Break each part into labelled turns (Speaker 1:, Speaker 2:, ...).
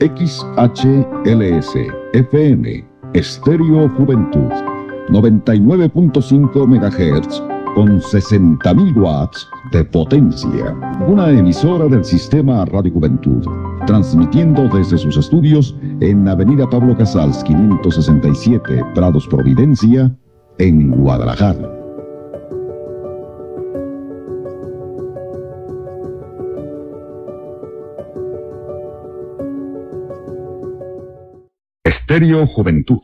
Speaker 1: XHLS FM Estéreo Juventud 99.5 MHz con 60.000 watts de potencia. Una emisora del sistema Radio Juventud, transmitiendo desde sus estudios en Avenida Pablo Casals 567, Prados Providencia, en Guadalajara. Estéreo Juventud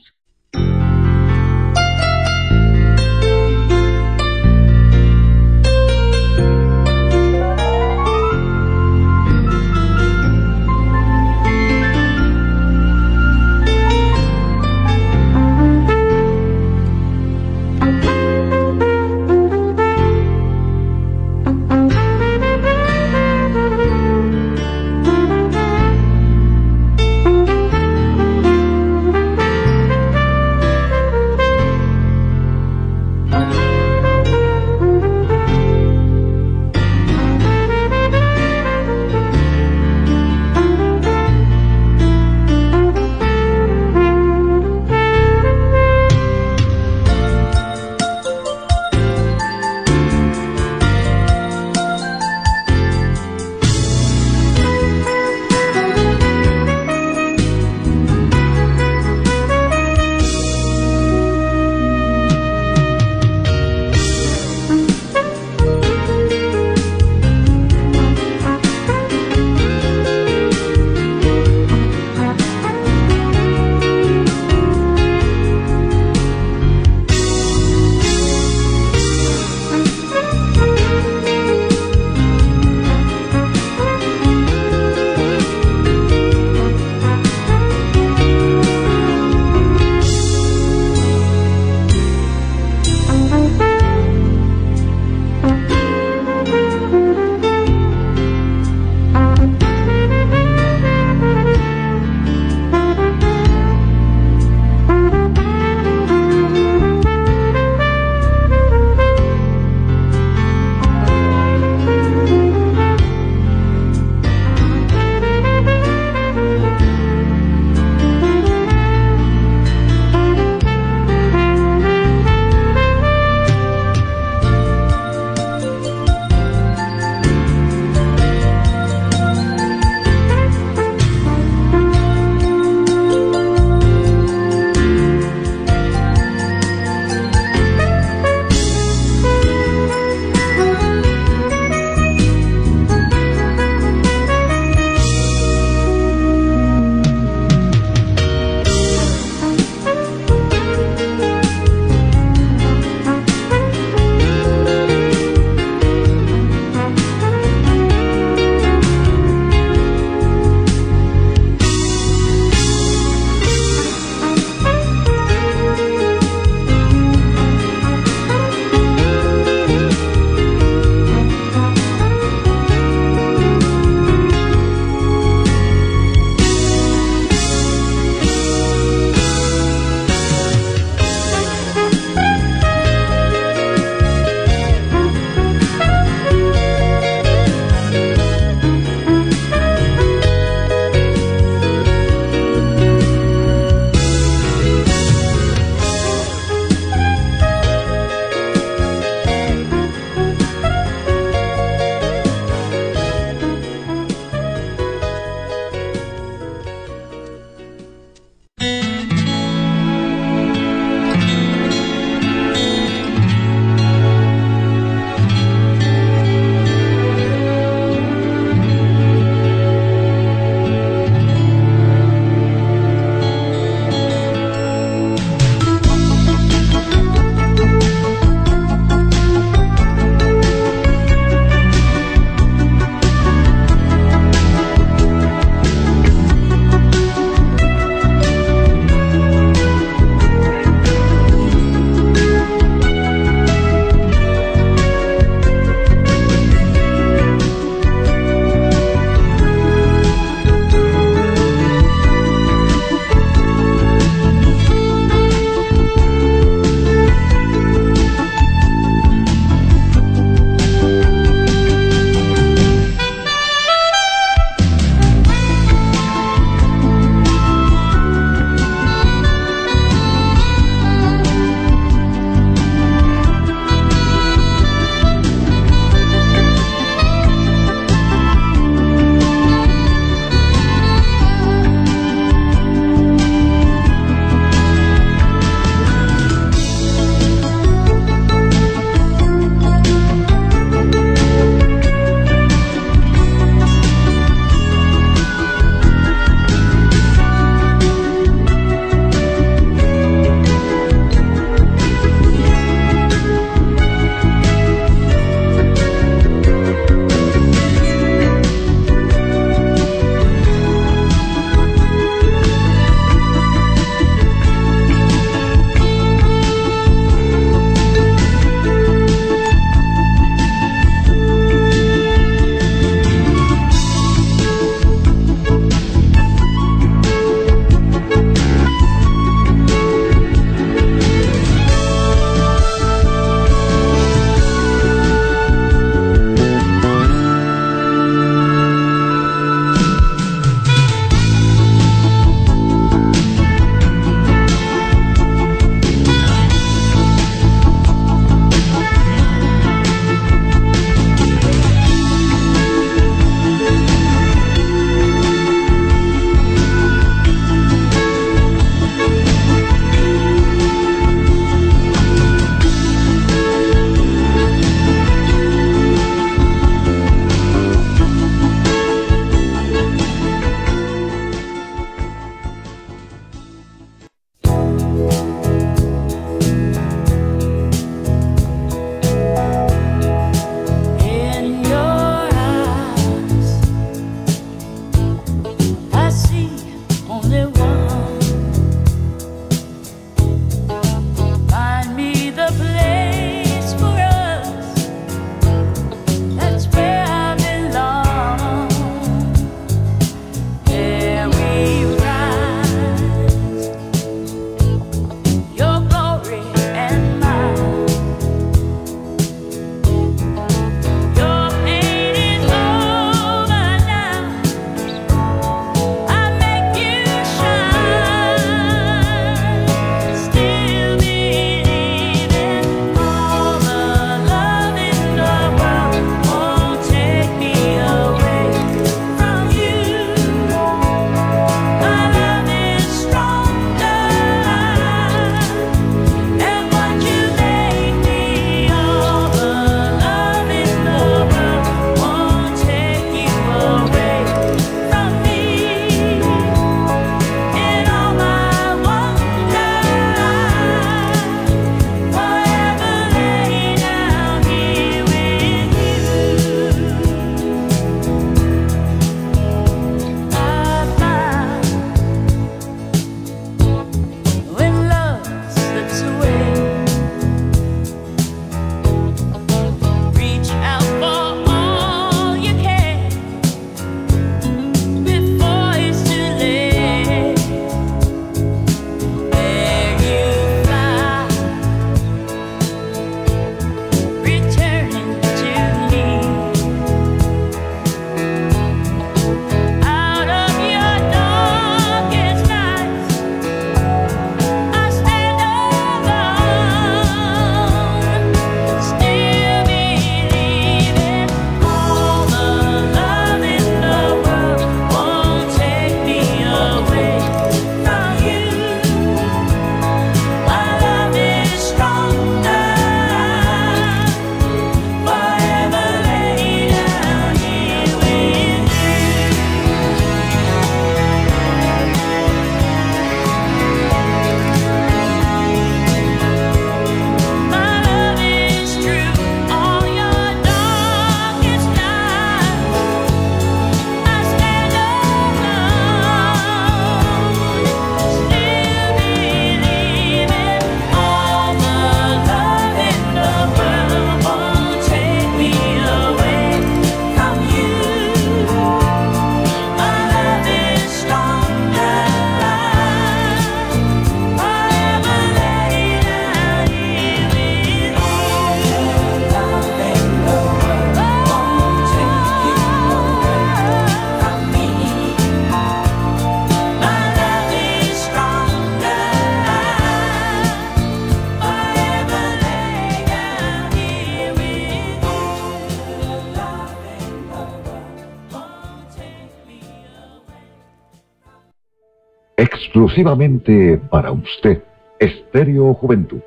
Speaker 1: exclusivamente para usted, Estéreo Juventud.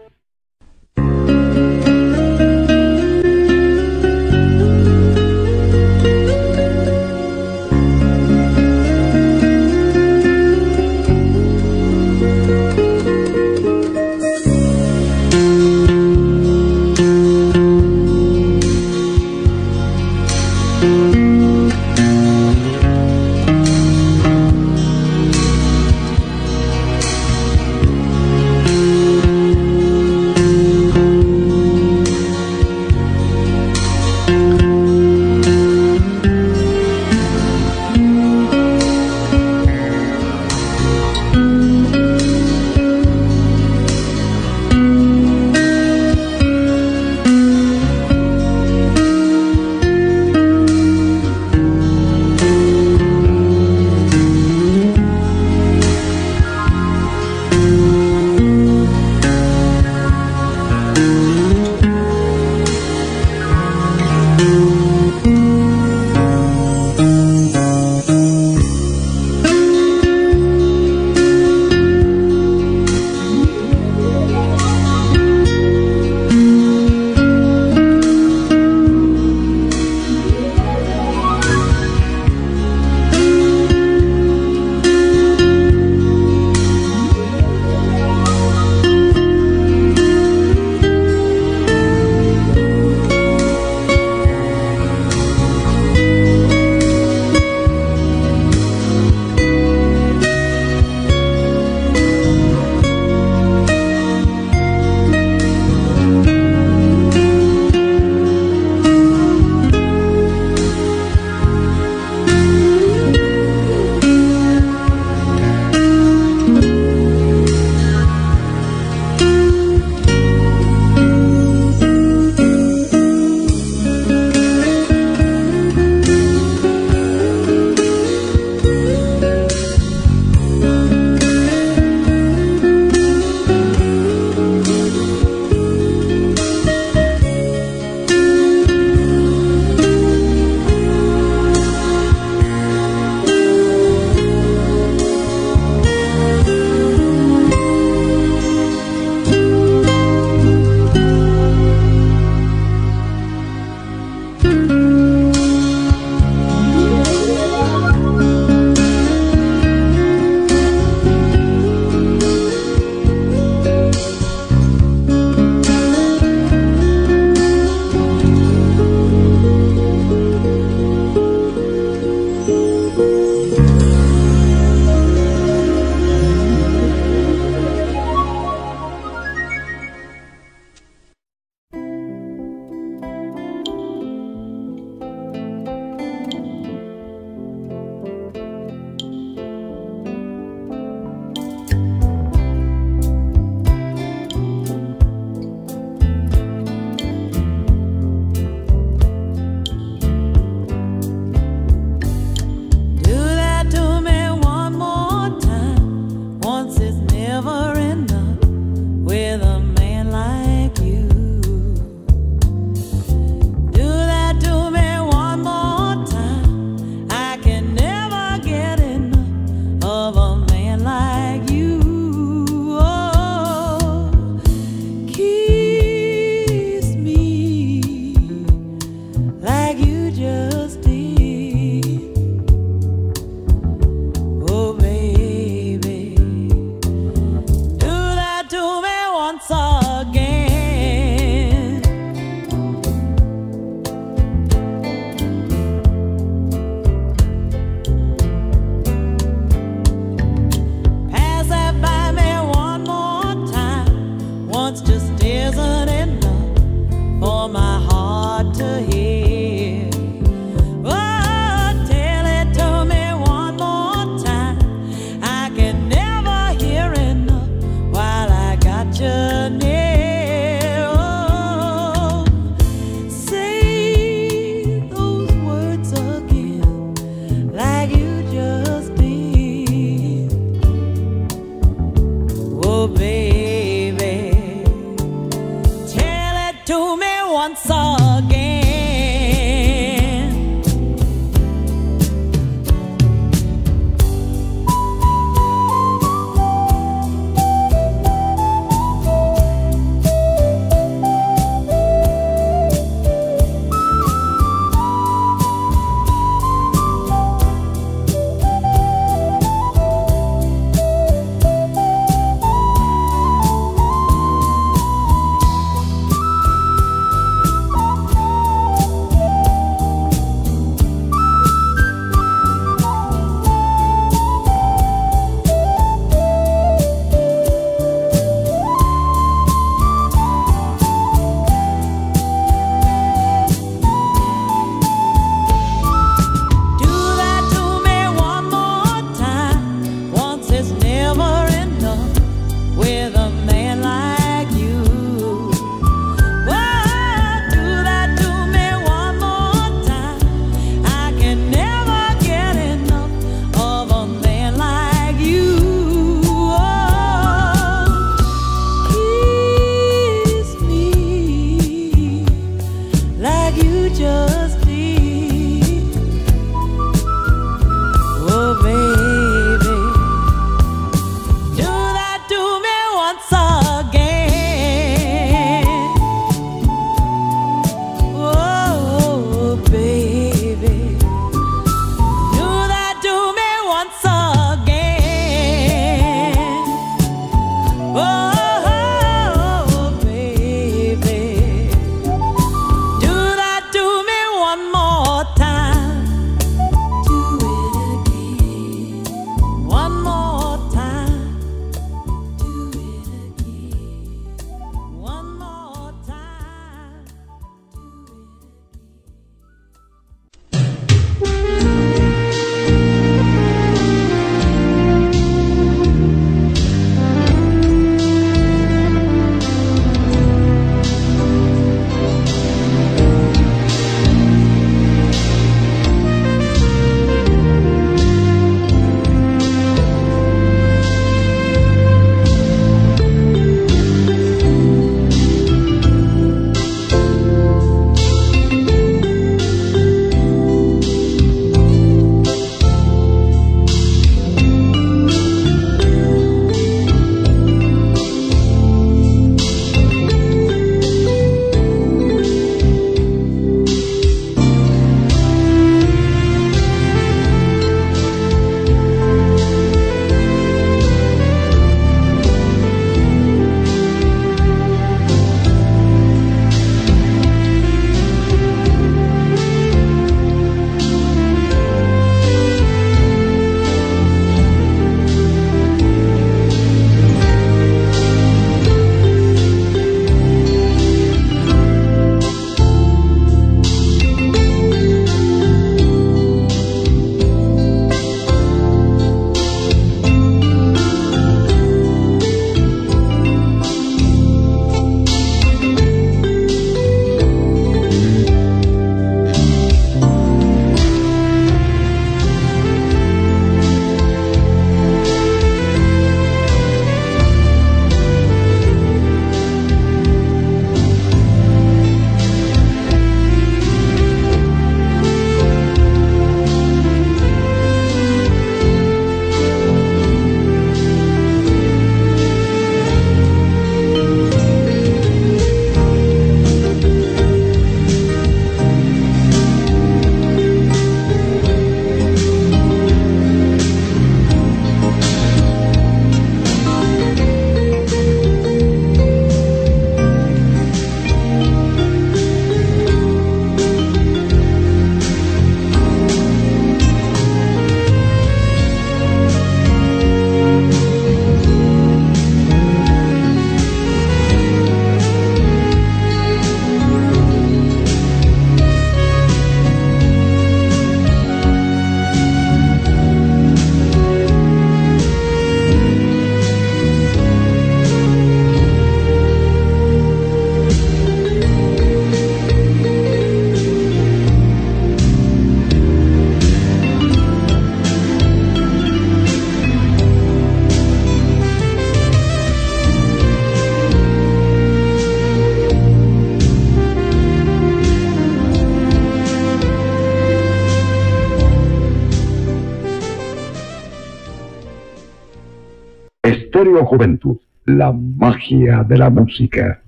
Speaker 2: Juventud, la magia de la música.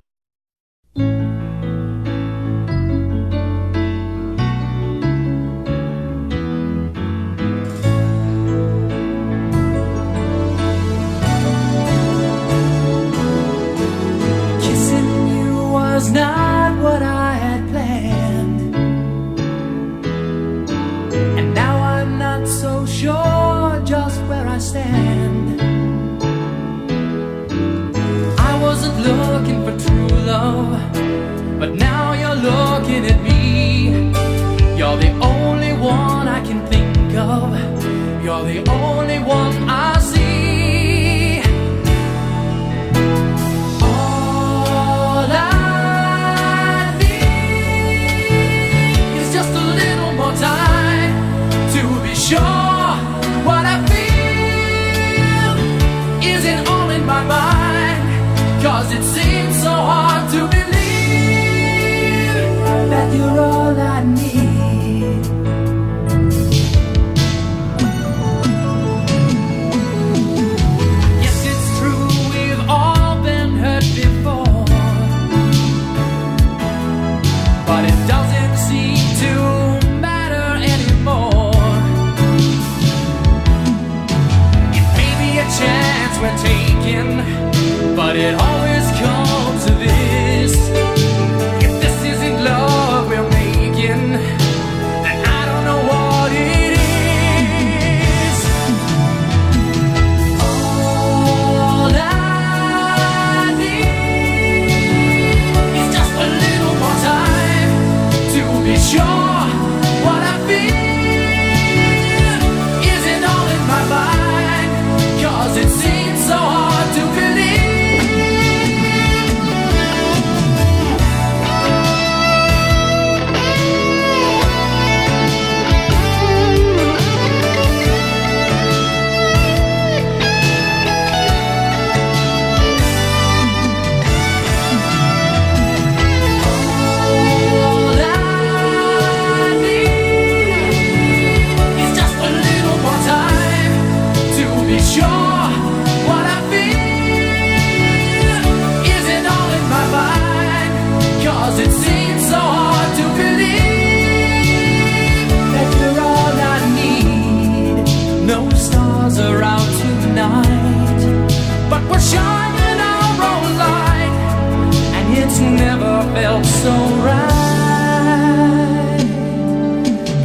Speaker 2: felt so right.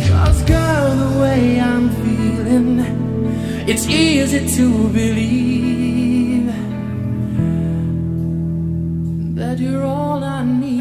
Speaker 2: Cause girl, the way I'm feeling It's easy to believe That you're all I need.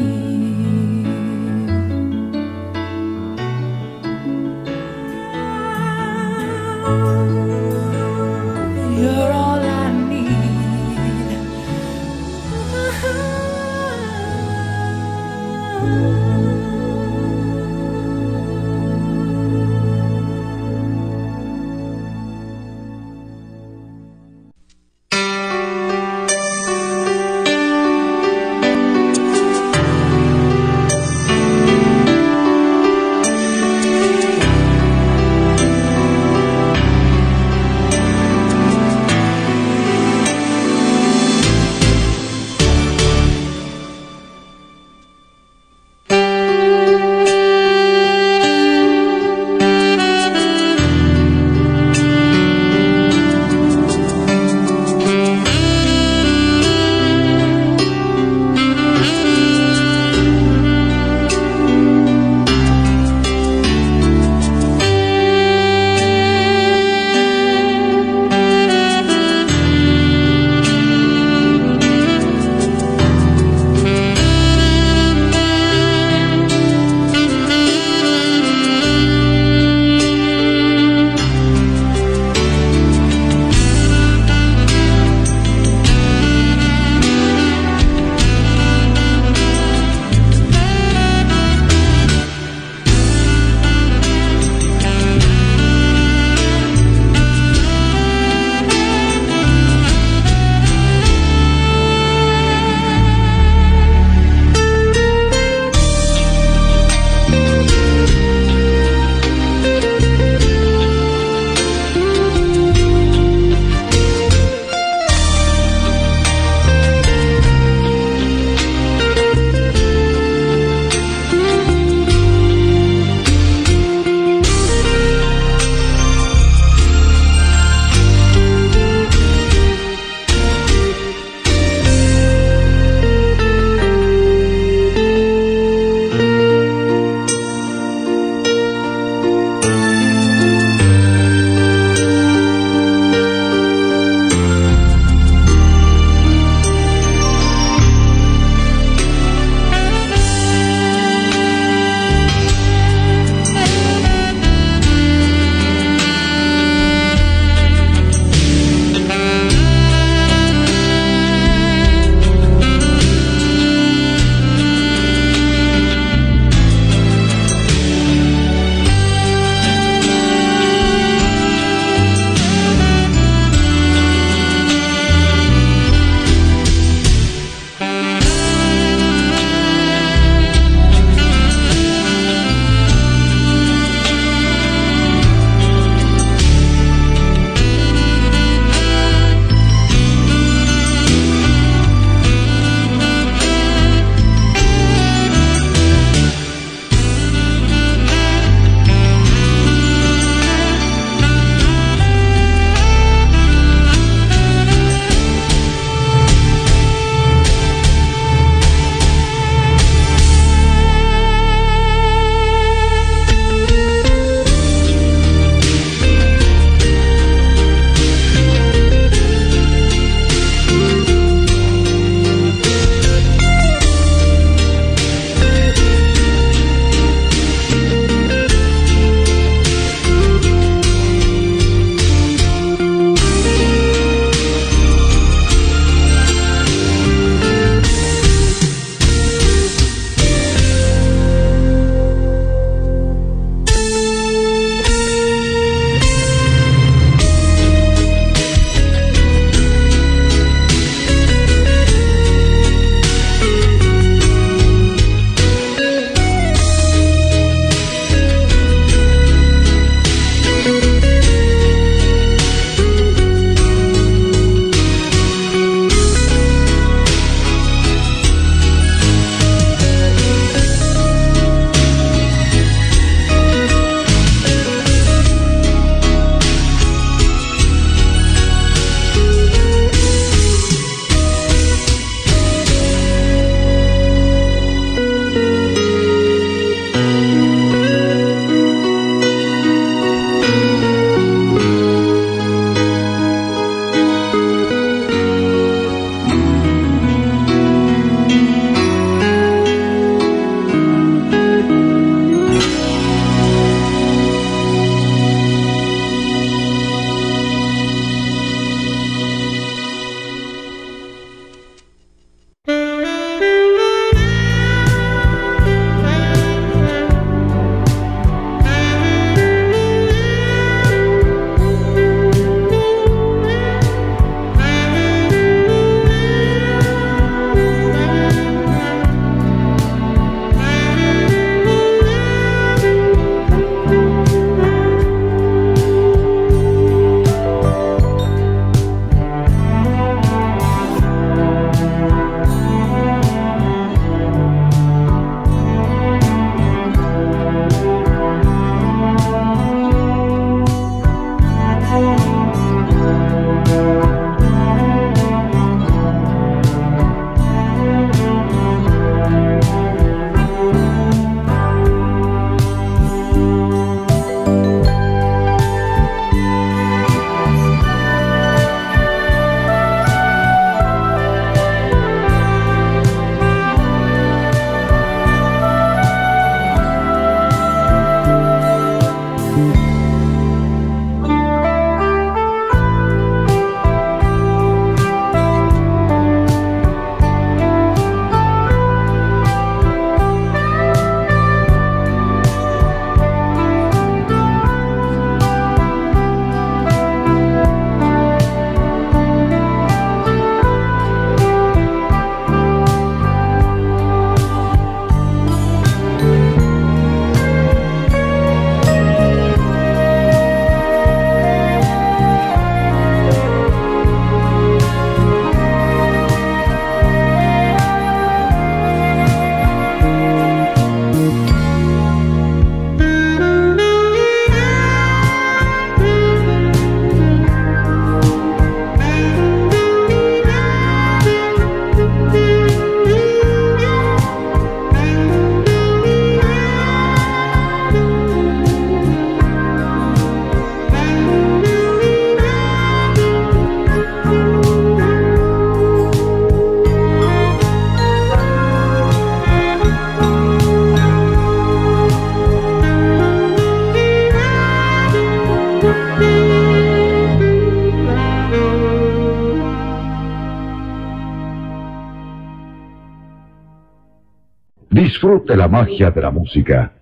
Speaker 2: Disfrute la magia de la música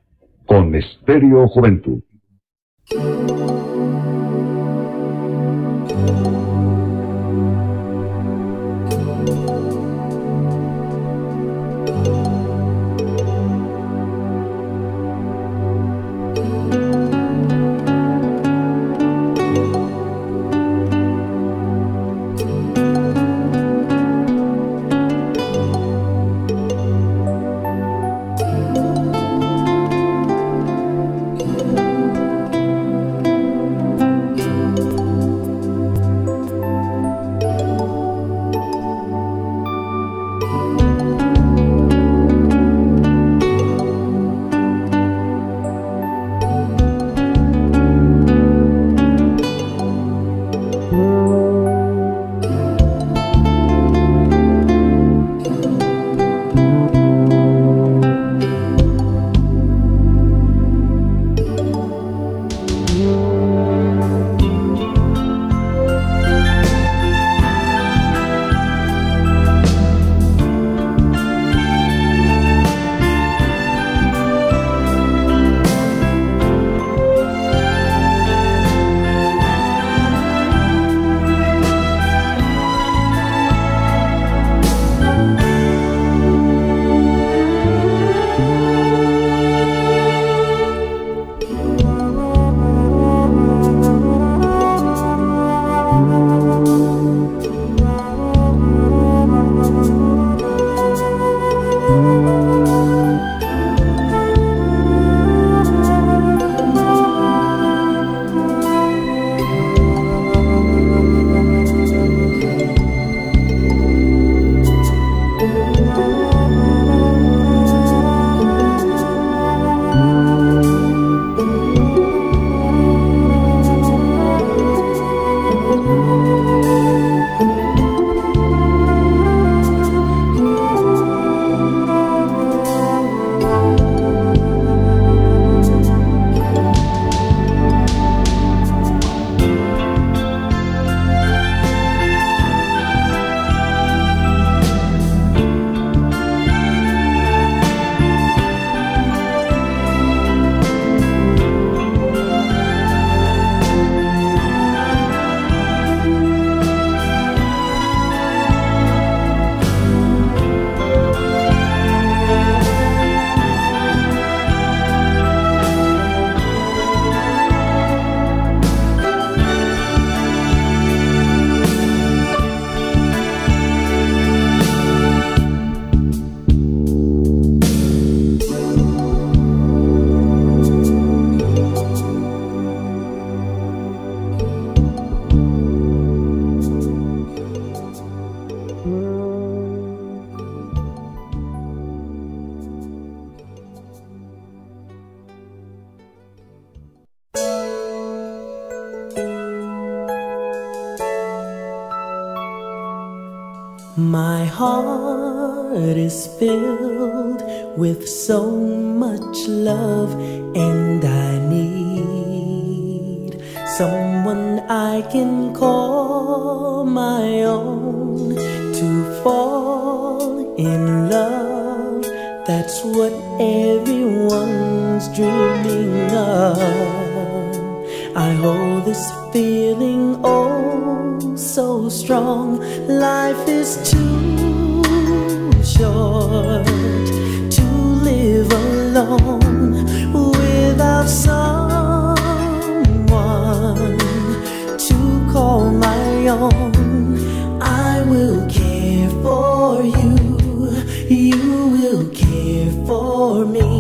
Speaker 2: con Estéreo Juventud.
Speaker 3: And I need someone I can call my own to fall in love. That's what everyone's dreaming of. I hold this feeling oh so strong. Life is too short to live alone without someone to call my own. I will care for you, you will care for me.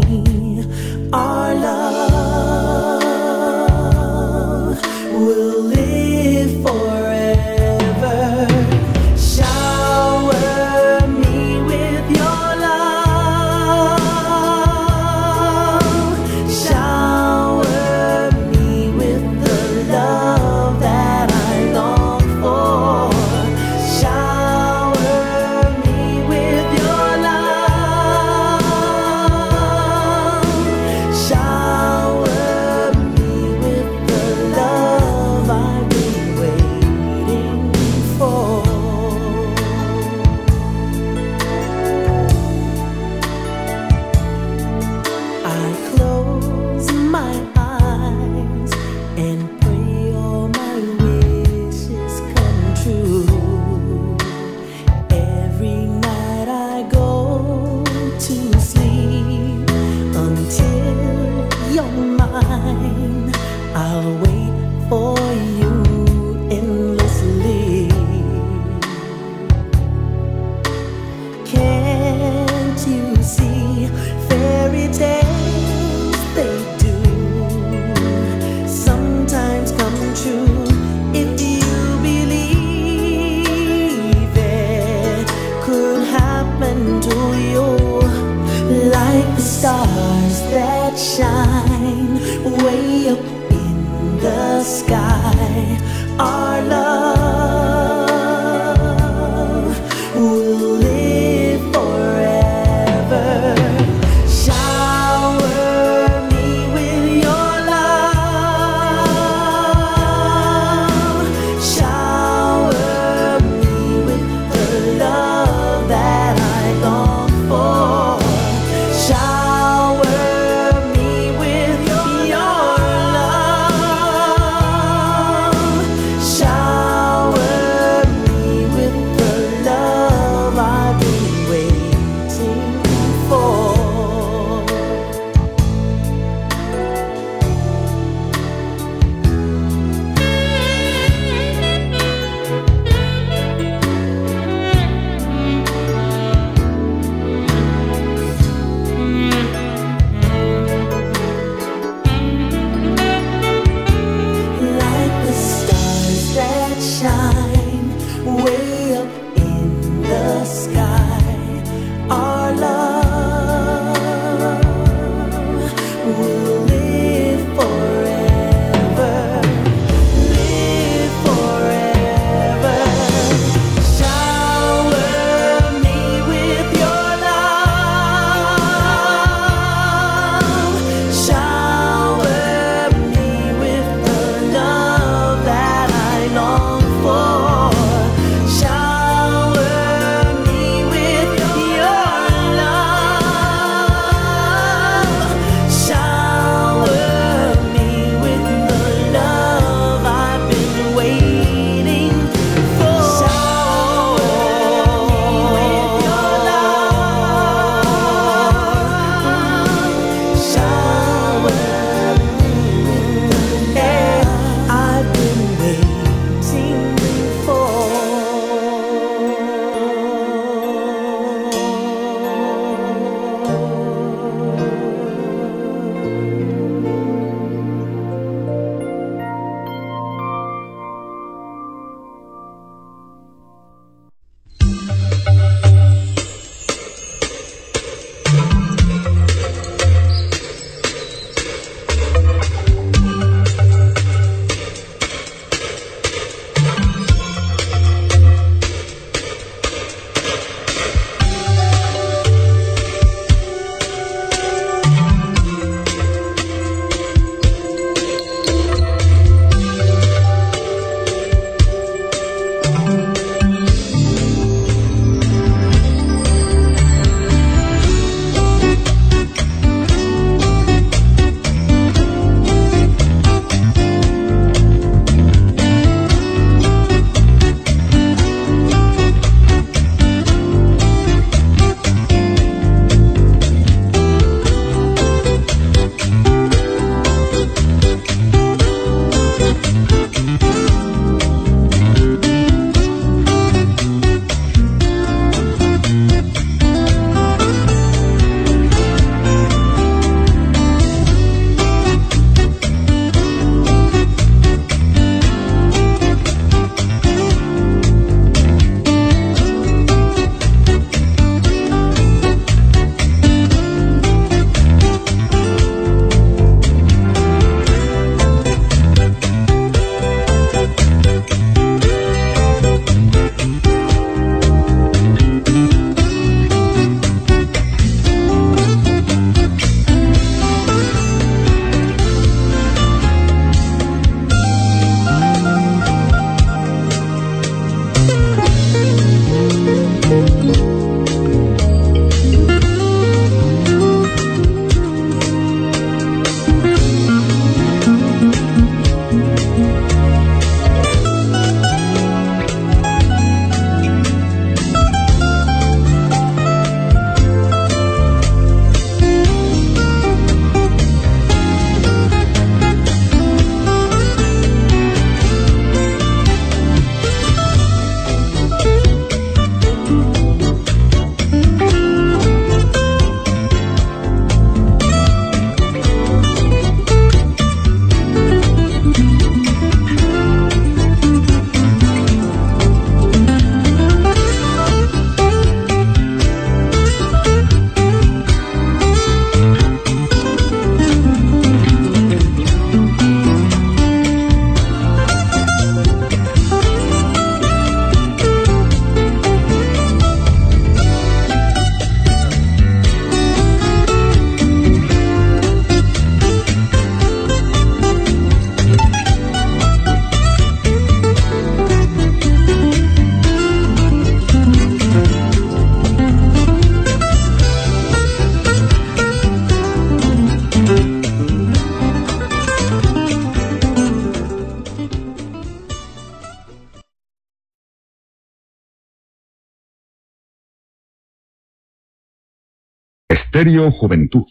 Speaker 1: Estéreo Juventud.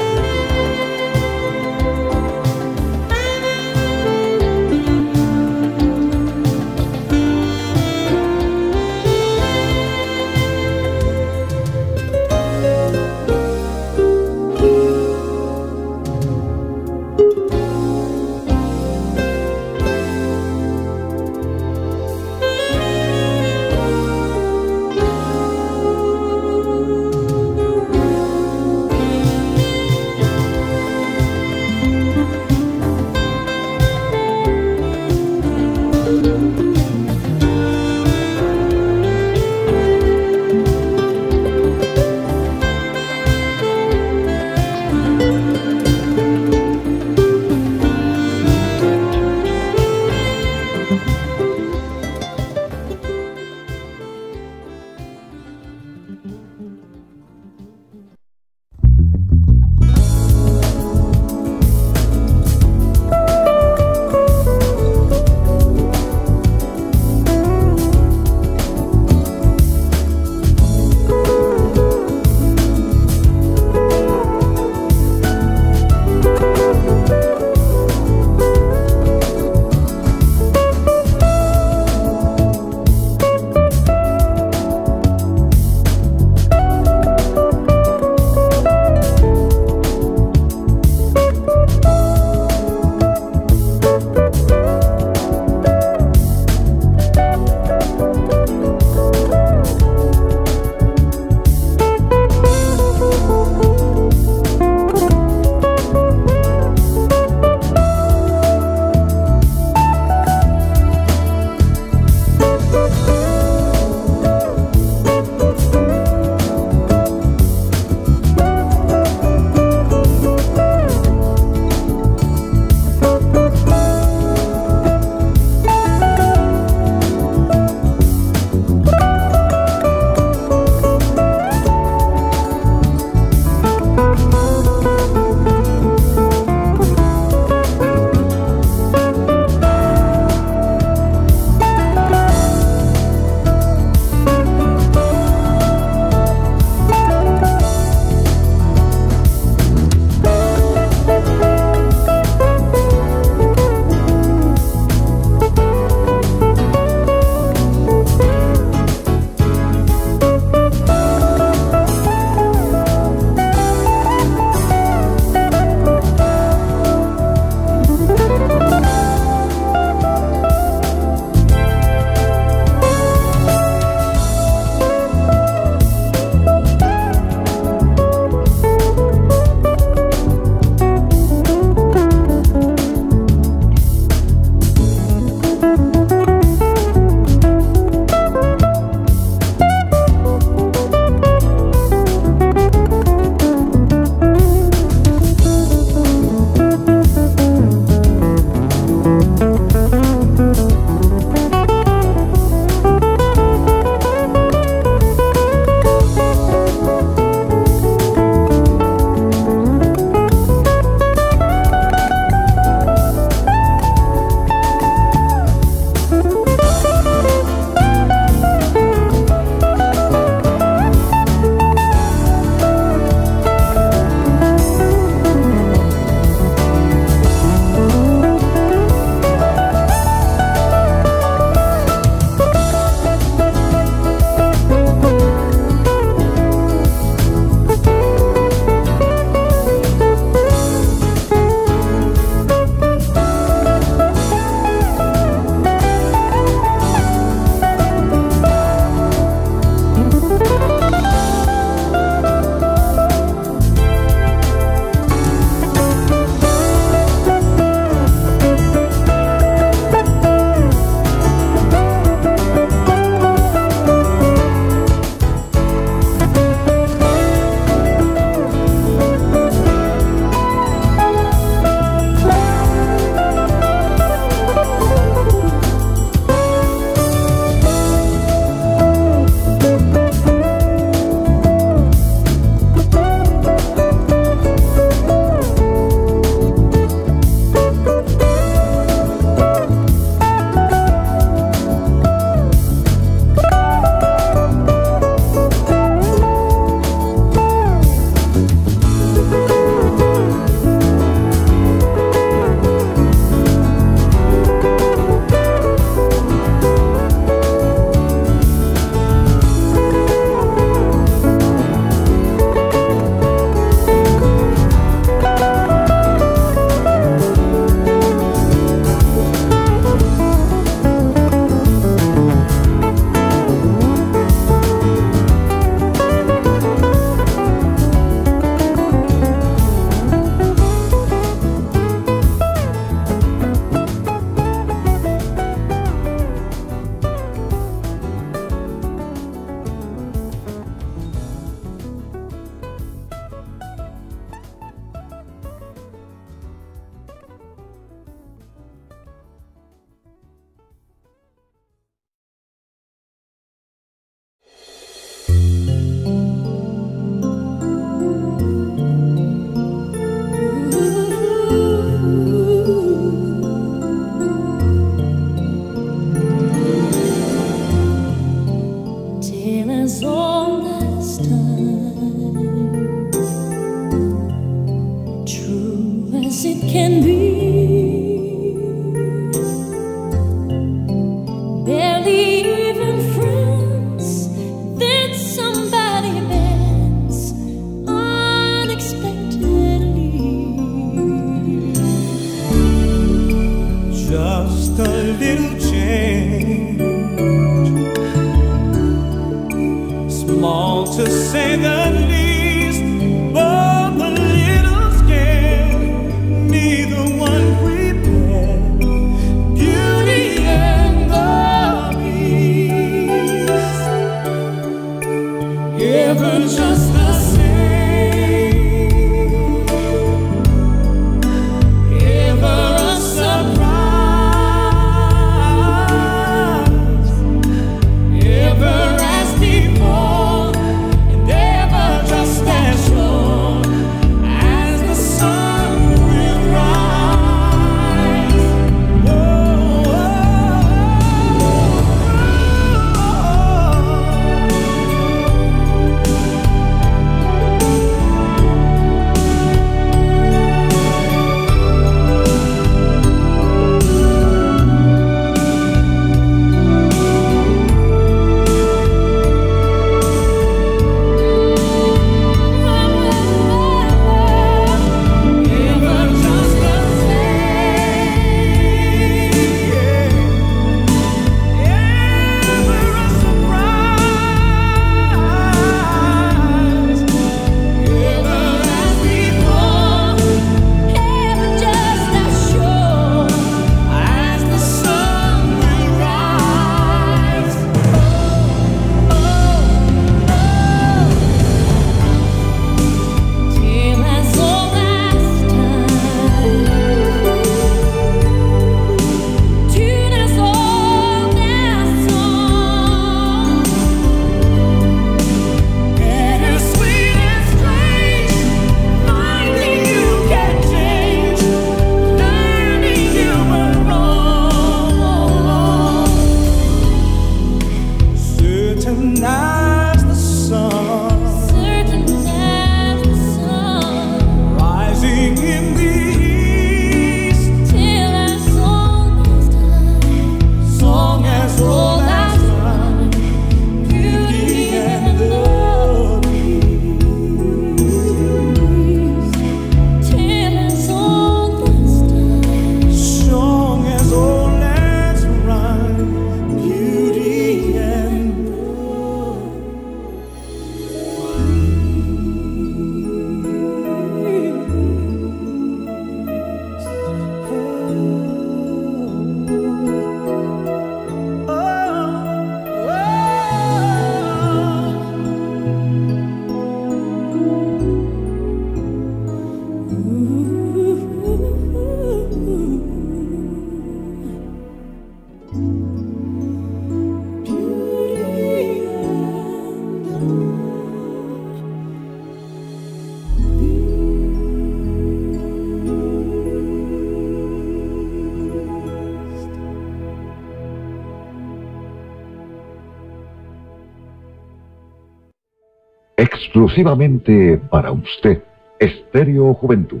Speaker 1: Exclusivamente para usted, Estéreo Juventud.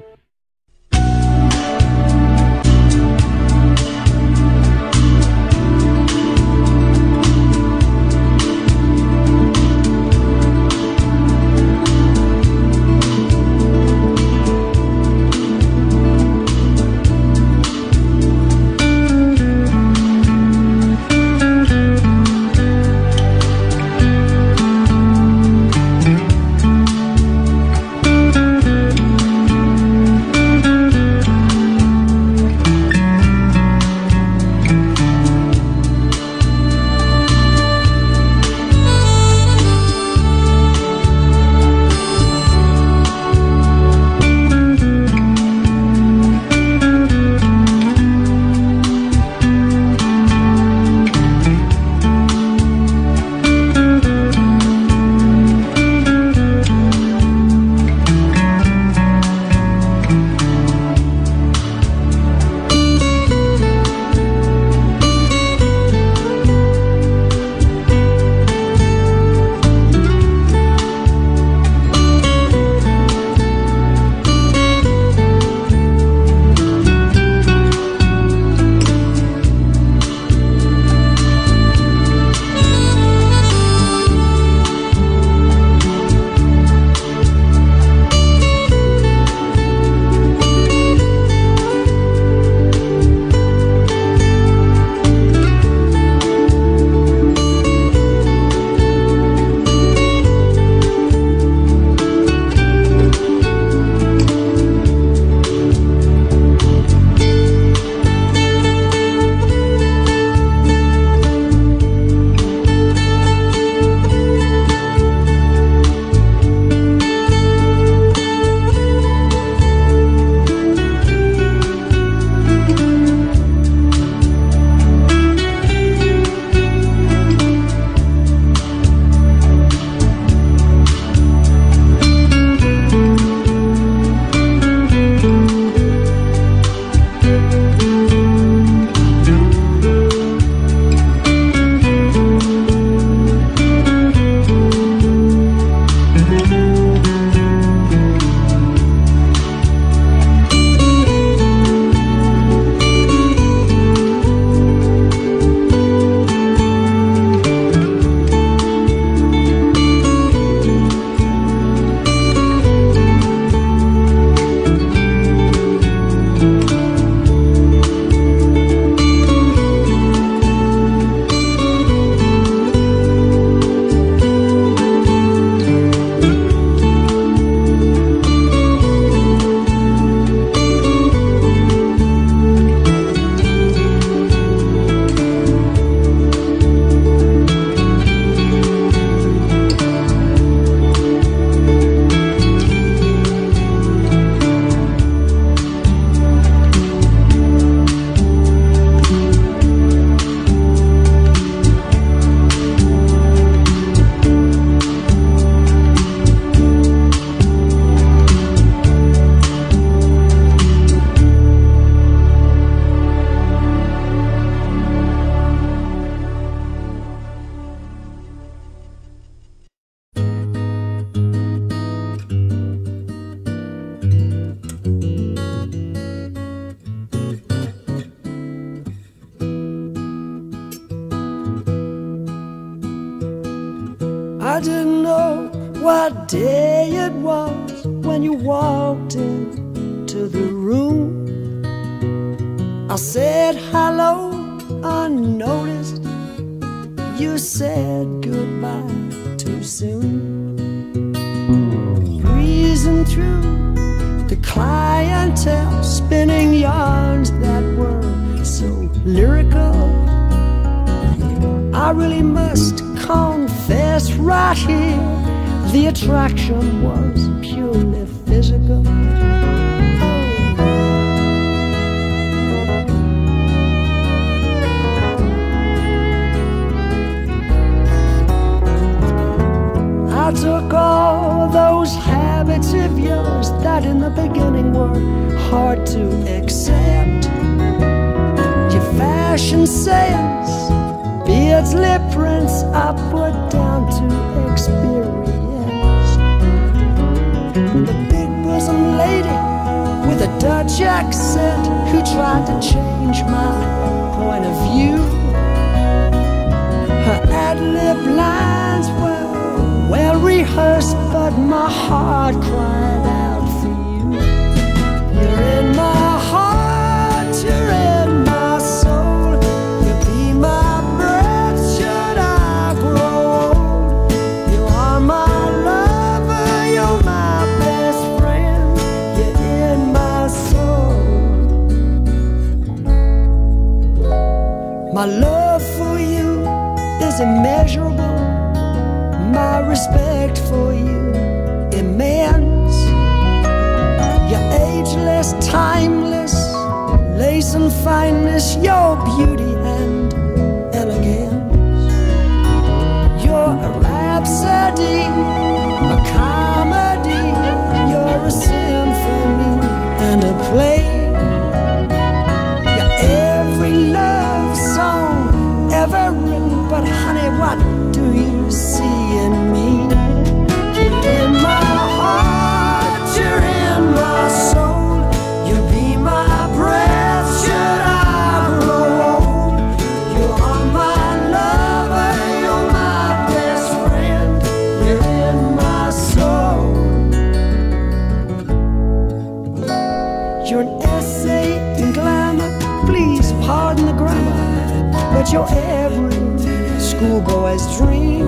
Speaker 4: You're an essay in glamour, please pardon the grammar, but you're every schoolboy's dream.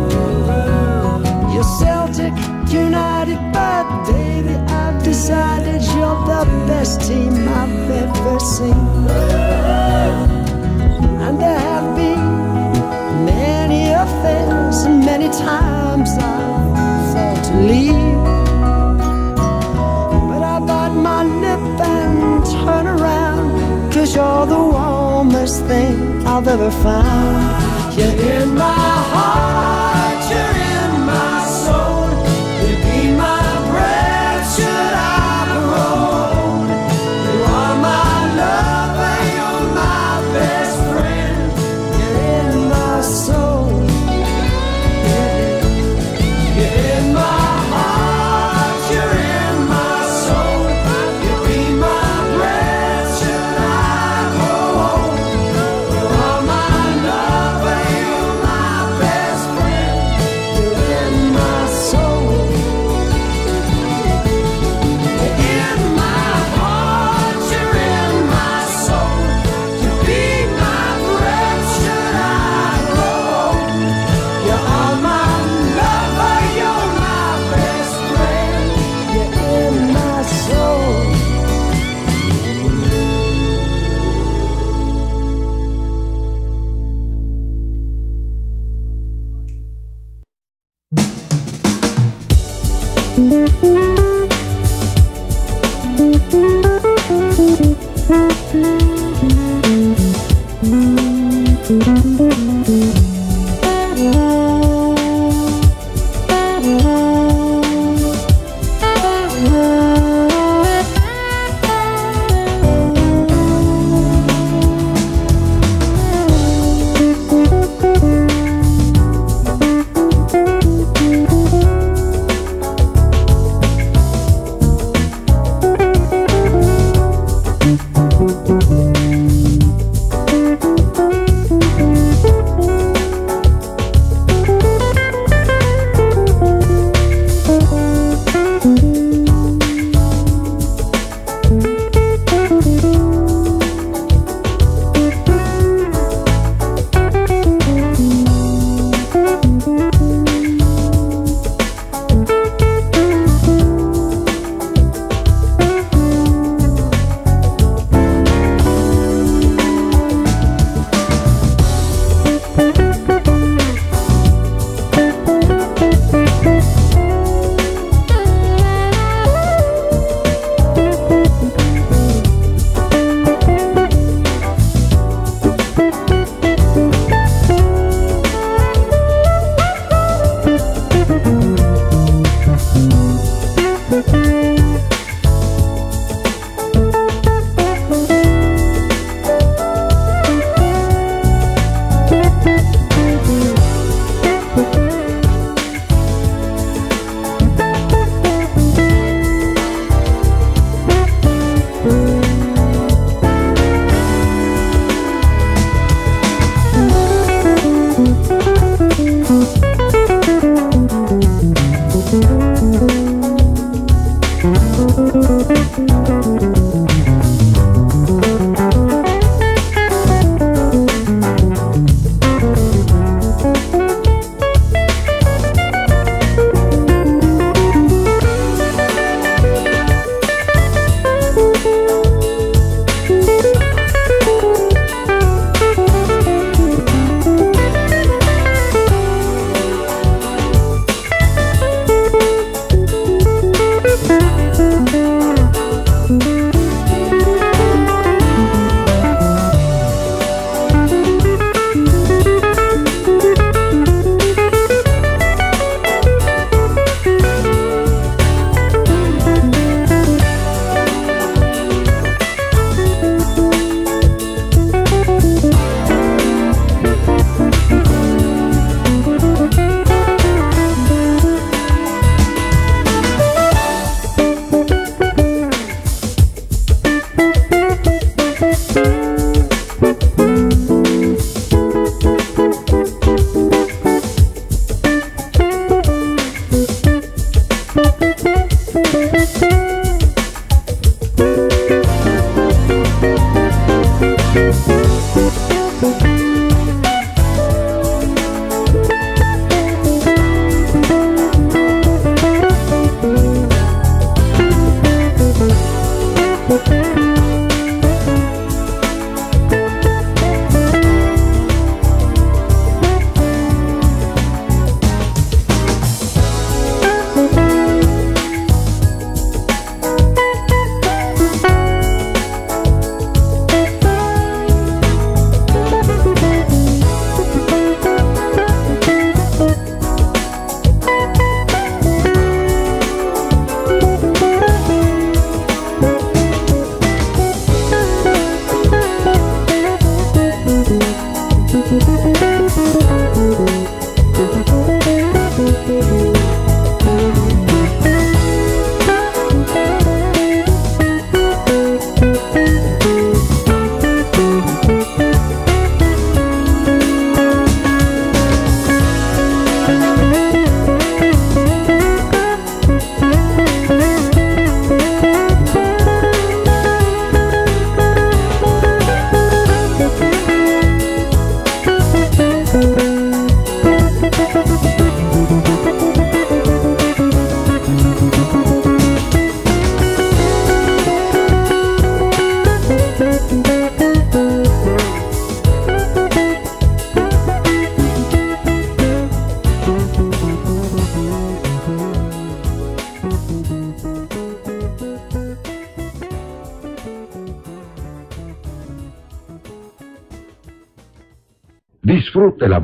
Speaker 4: You're Celtic United, but baby, I've decided you're the best team I've ever seen. And there have been many affairs, and many times I've thought to leave. 'Cause you're the warmest thing I've ever found. You're in my heart.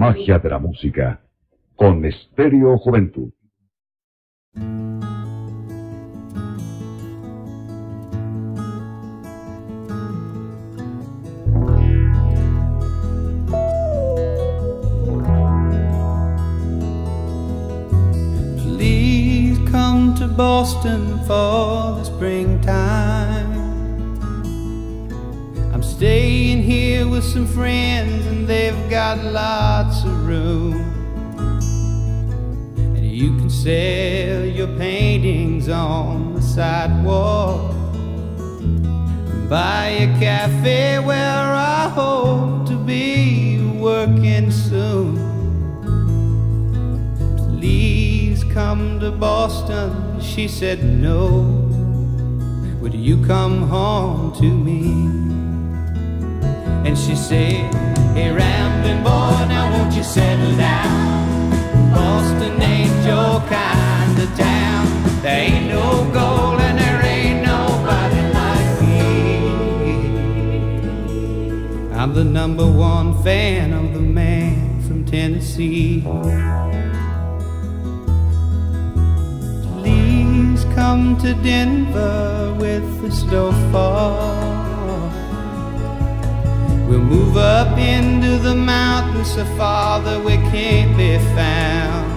Speaker 2: Magia de la música con Estéreo Juventud.
Speaker 5: Come to Boston. She said, No. Would you come home to me? And she said, Hey, rambling boy, now won't you settle down? Boston ain't your kind of town. There ain't no gold and there ain't nobody like me. I'm the number one fan of the man from Tennessee. Come to Denver with the snowfall. We'll move up into the mountains so far that we can't be found.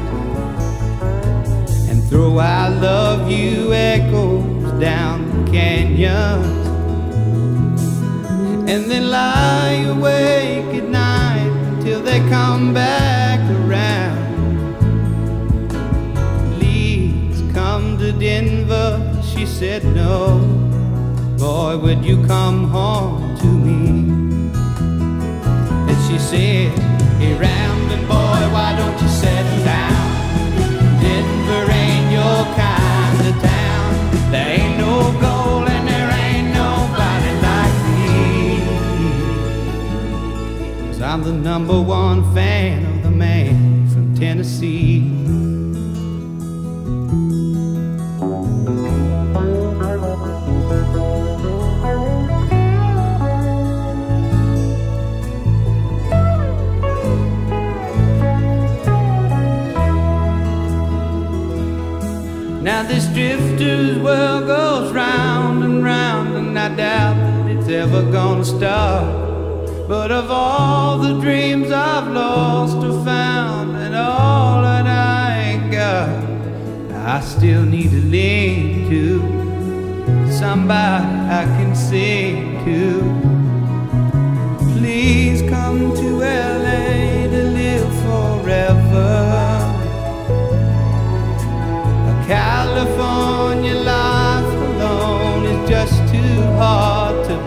Speaker 5: And throw I love you echoes down the canyons. And then lie awake at night until they come back around. Denver. She said, No. Boy, would you come home to me? And she said, Hey, rambling boy, why don't you settle down? Denver ain't your kind of town. There ain't no gold and there ain't nobody like me. Cause I'm the number one fan of the man from Tennessee. Now this drifter's world goes round and round, and I doubt that it's ever gonna stop. But of all the dreams I've lost or found, and all that I ain't got, I still need to lean to somebody I can sing to. Please come to LA to live forever.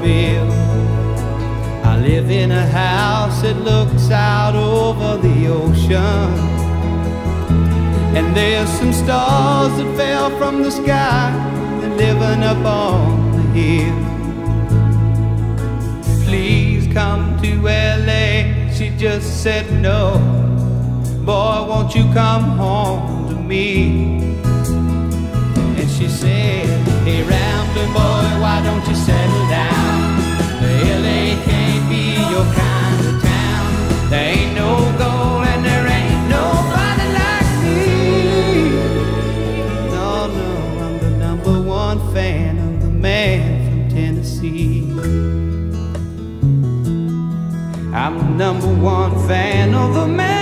Speaker 5: I live in a house that looks out over the ocean. And there's some stars that fell from the sky and living up on the hill. Please come to LA. She just said no. Boy, won't you come home to me? And she said, Hey, rambling boy, why don't you settle down? Your kind of town. There ain't no gold and there ain't nobody like me. No, no, I'm the number one fan of the man from Tennessee. I'm the number one fan of the man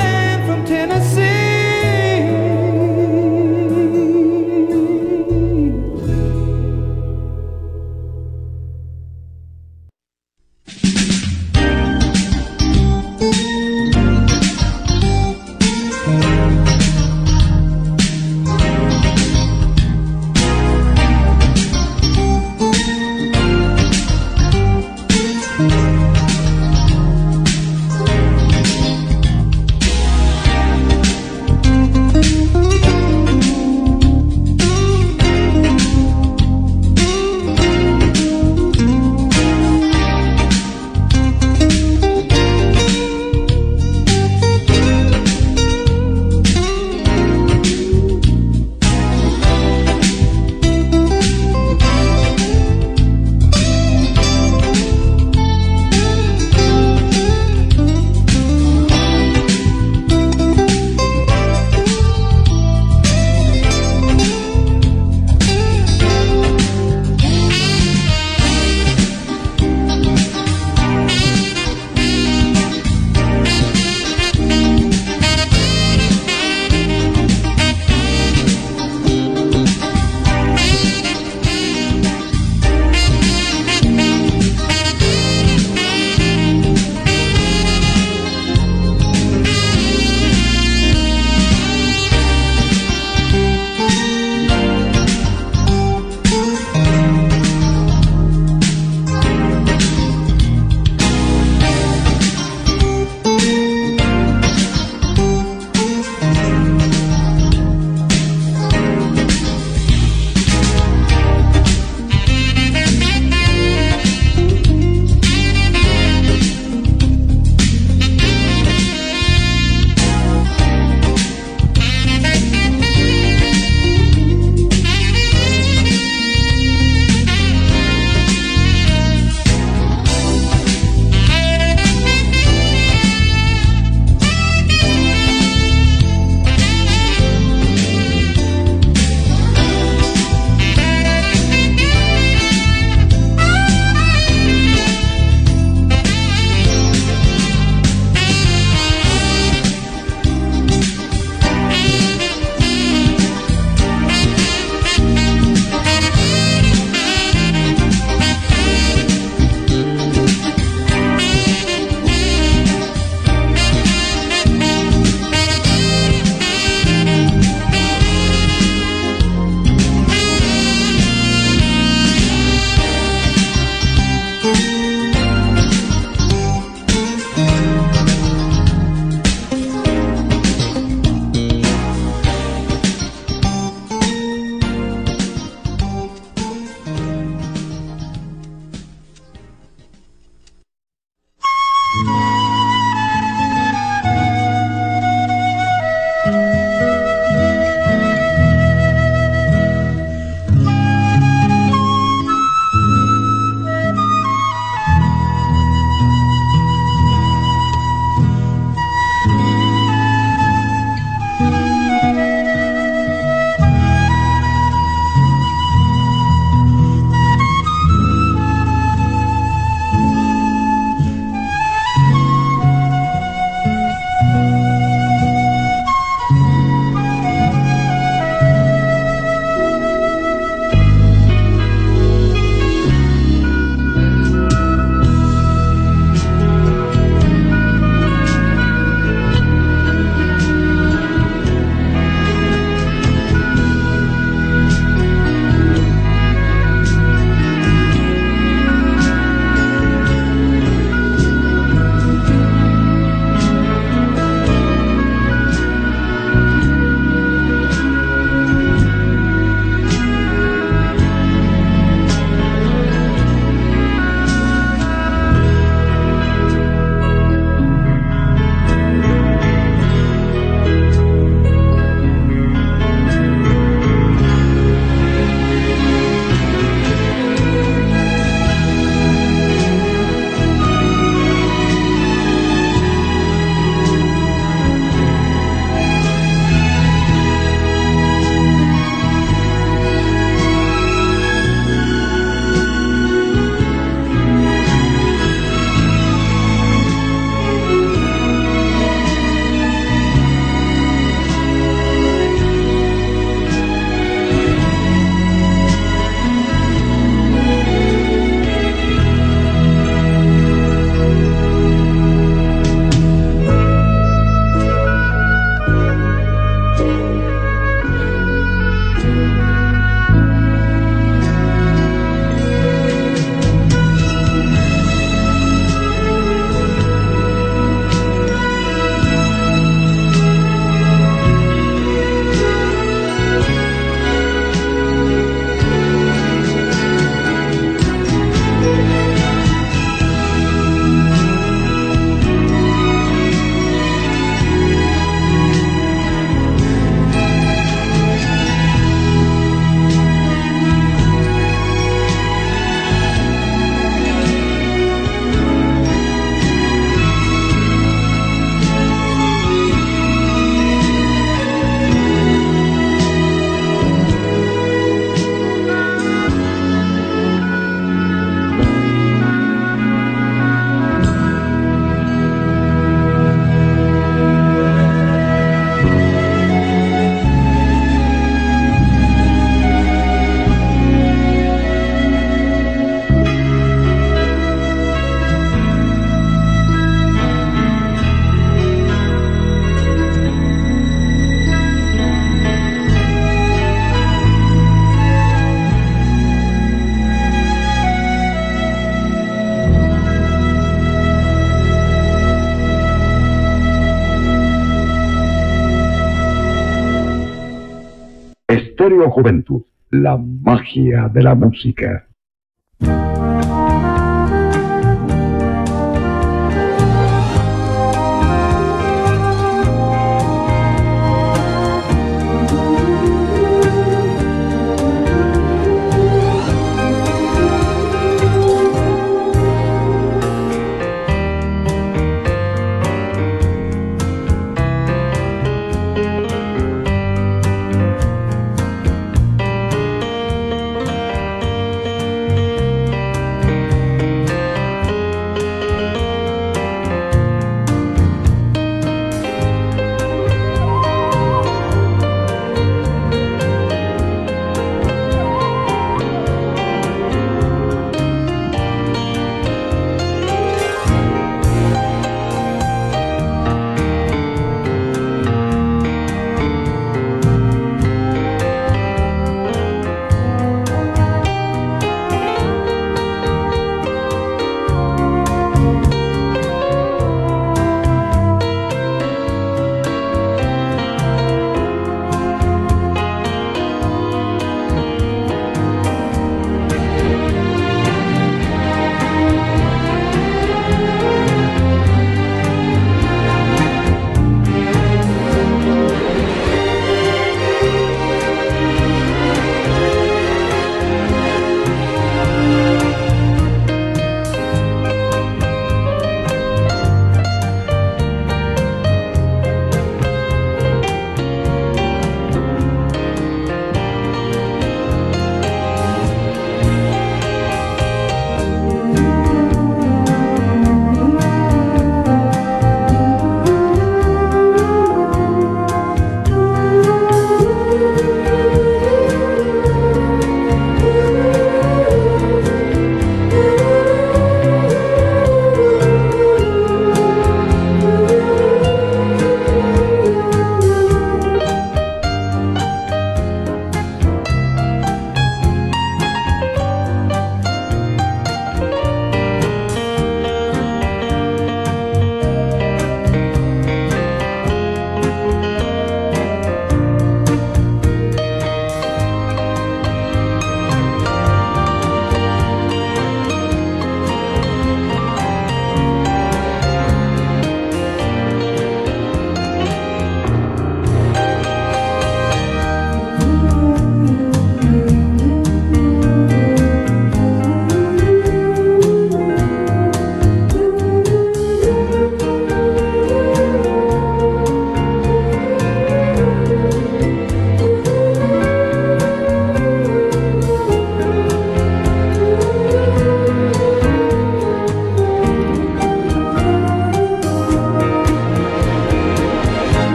Speaker 5: la magia de la música.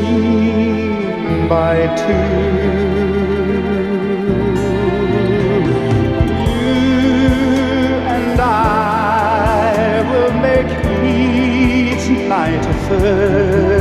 Speaker 5: seen by two. You and I will make each night a first.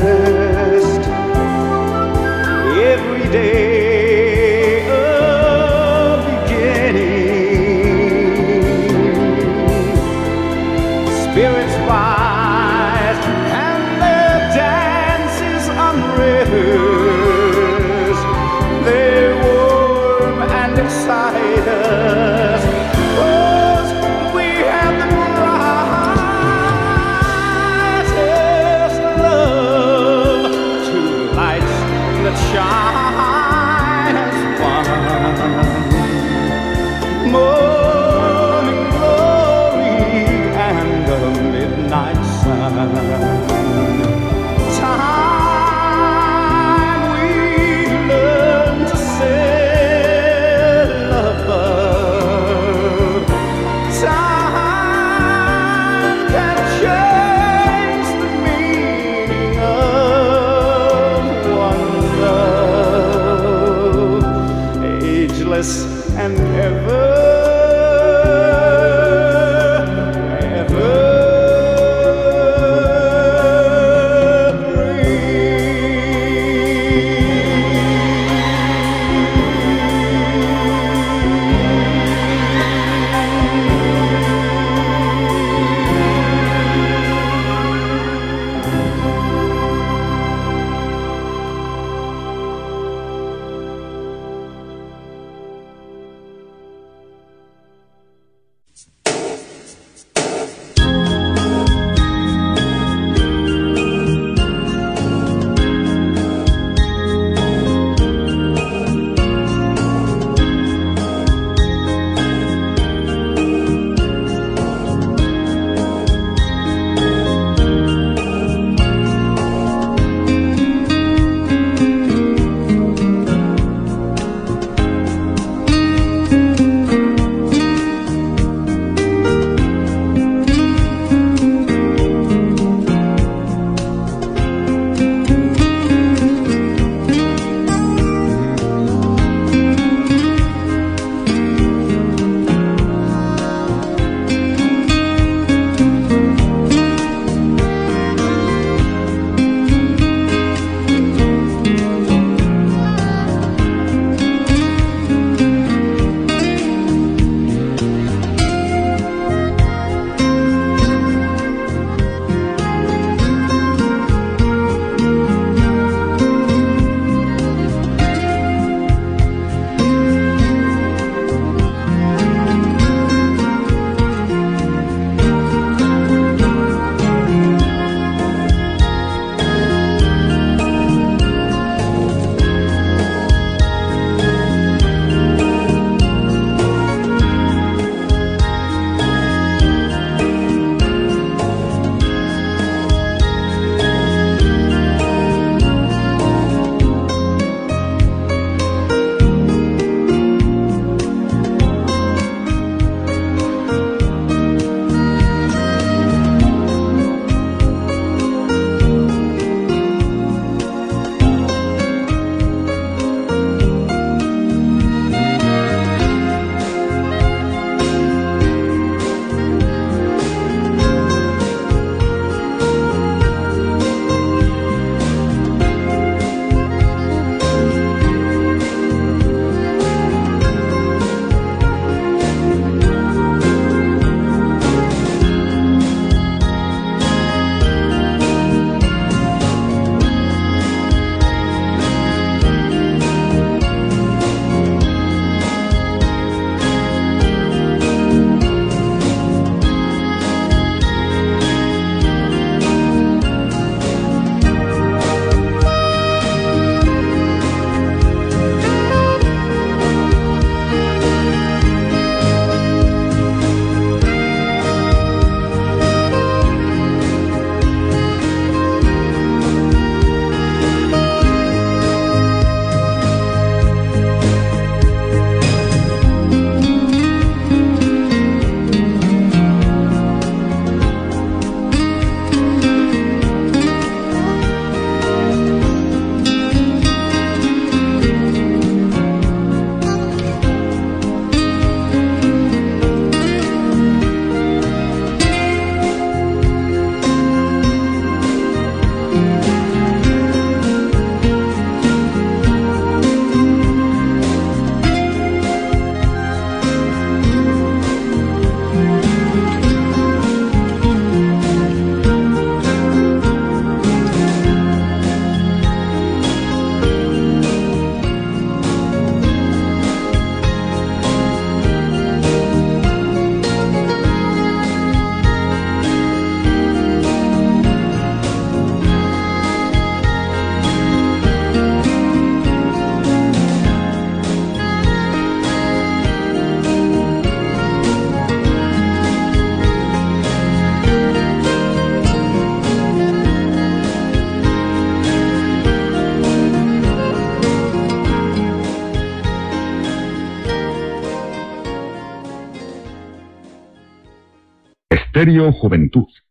Speaker 1: Ministerio Juventud.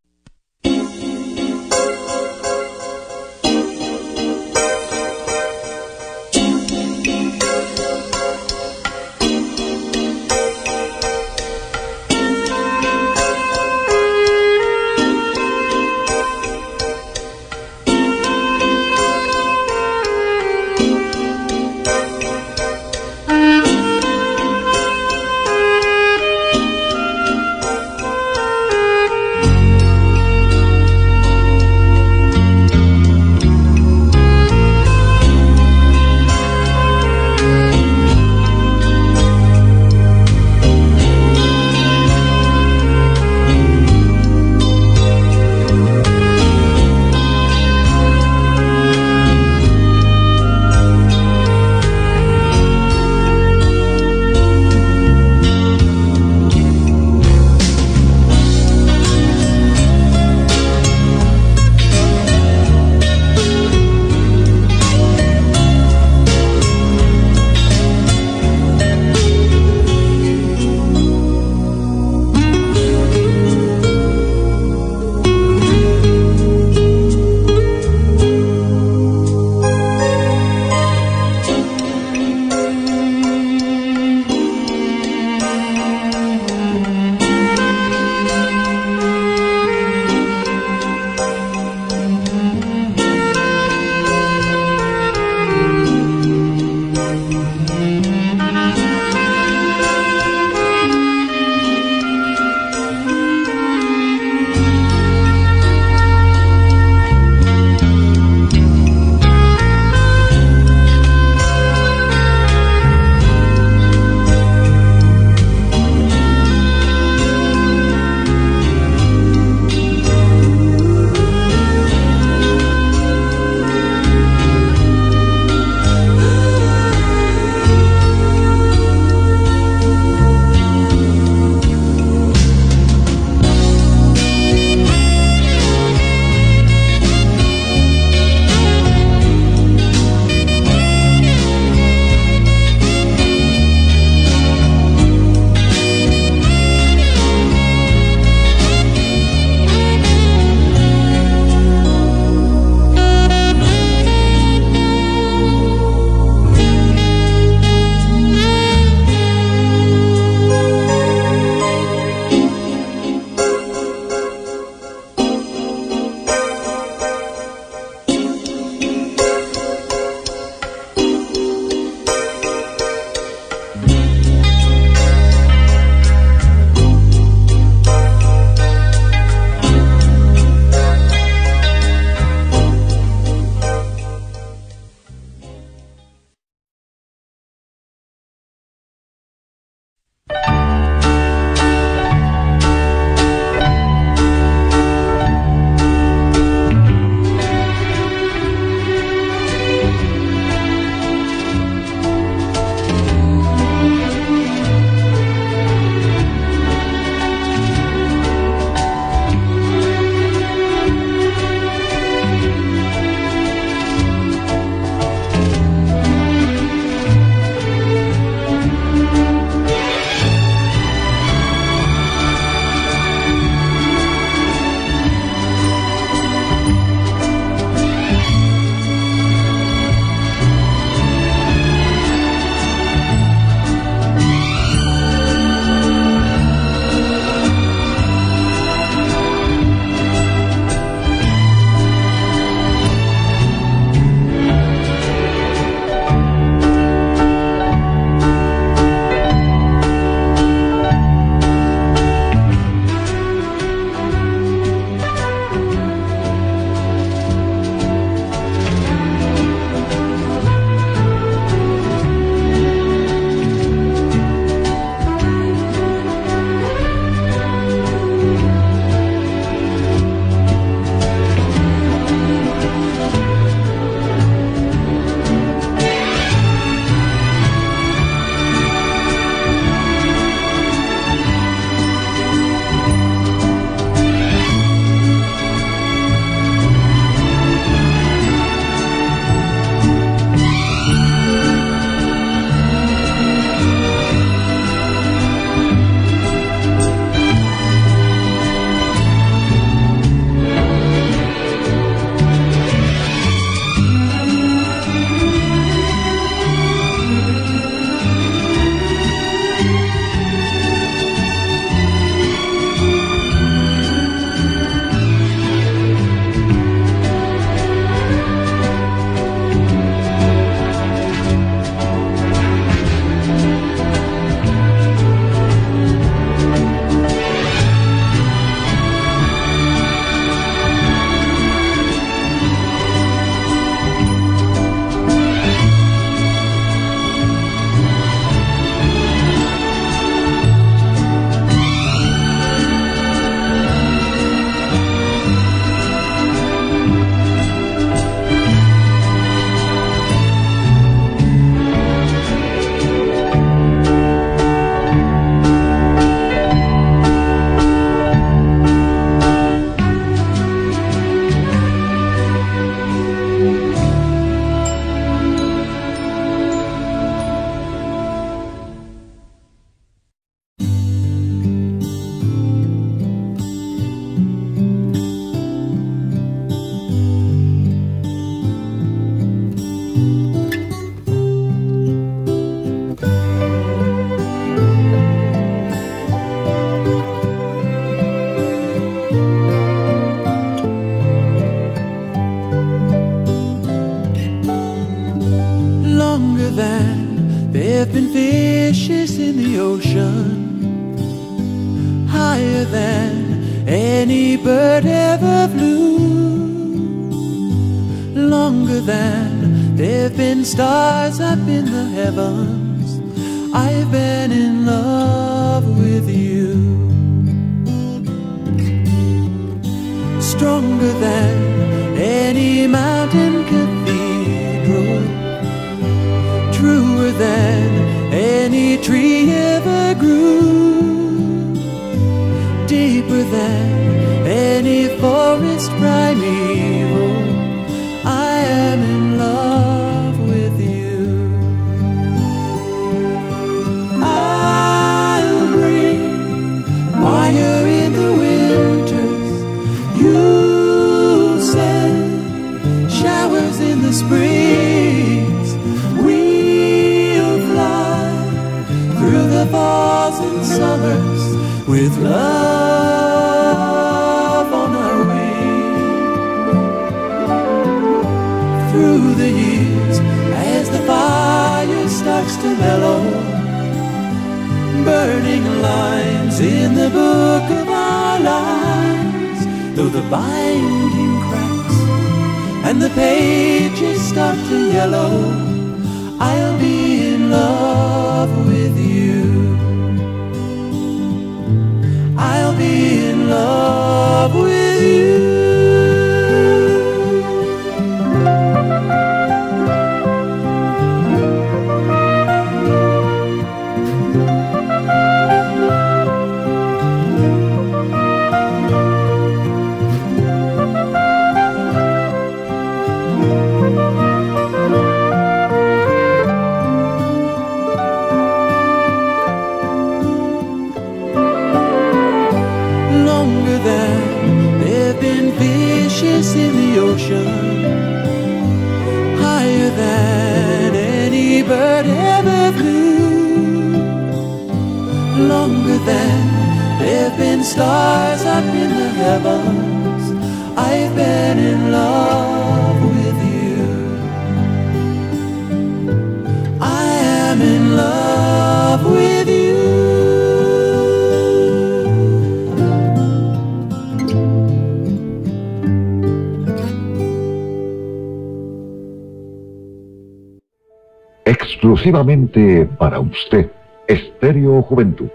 Speaker 1: Exclusivamente para usted, Estéreo Juventud.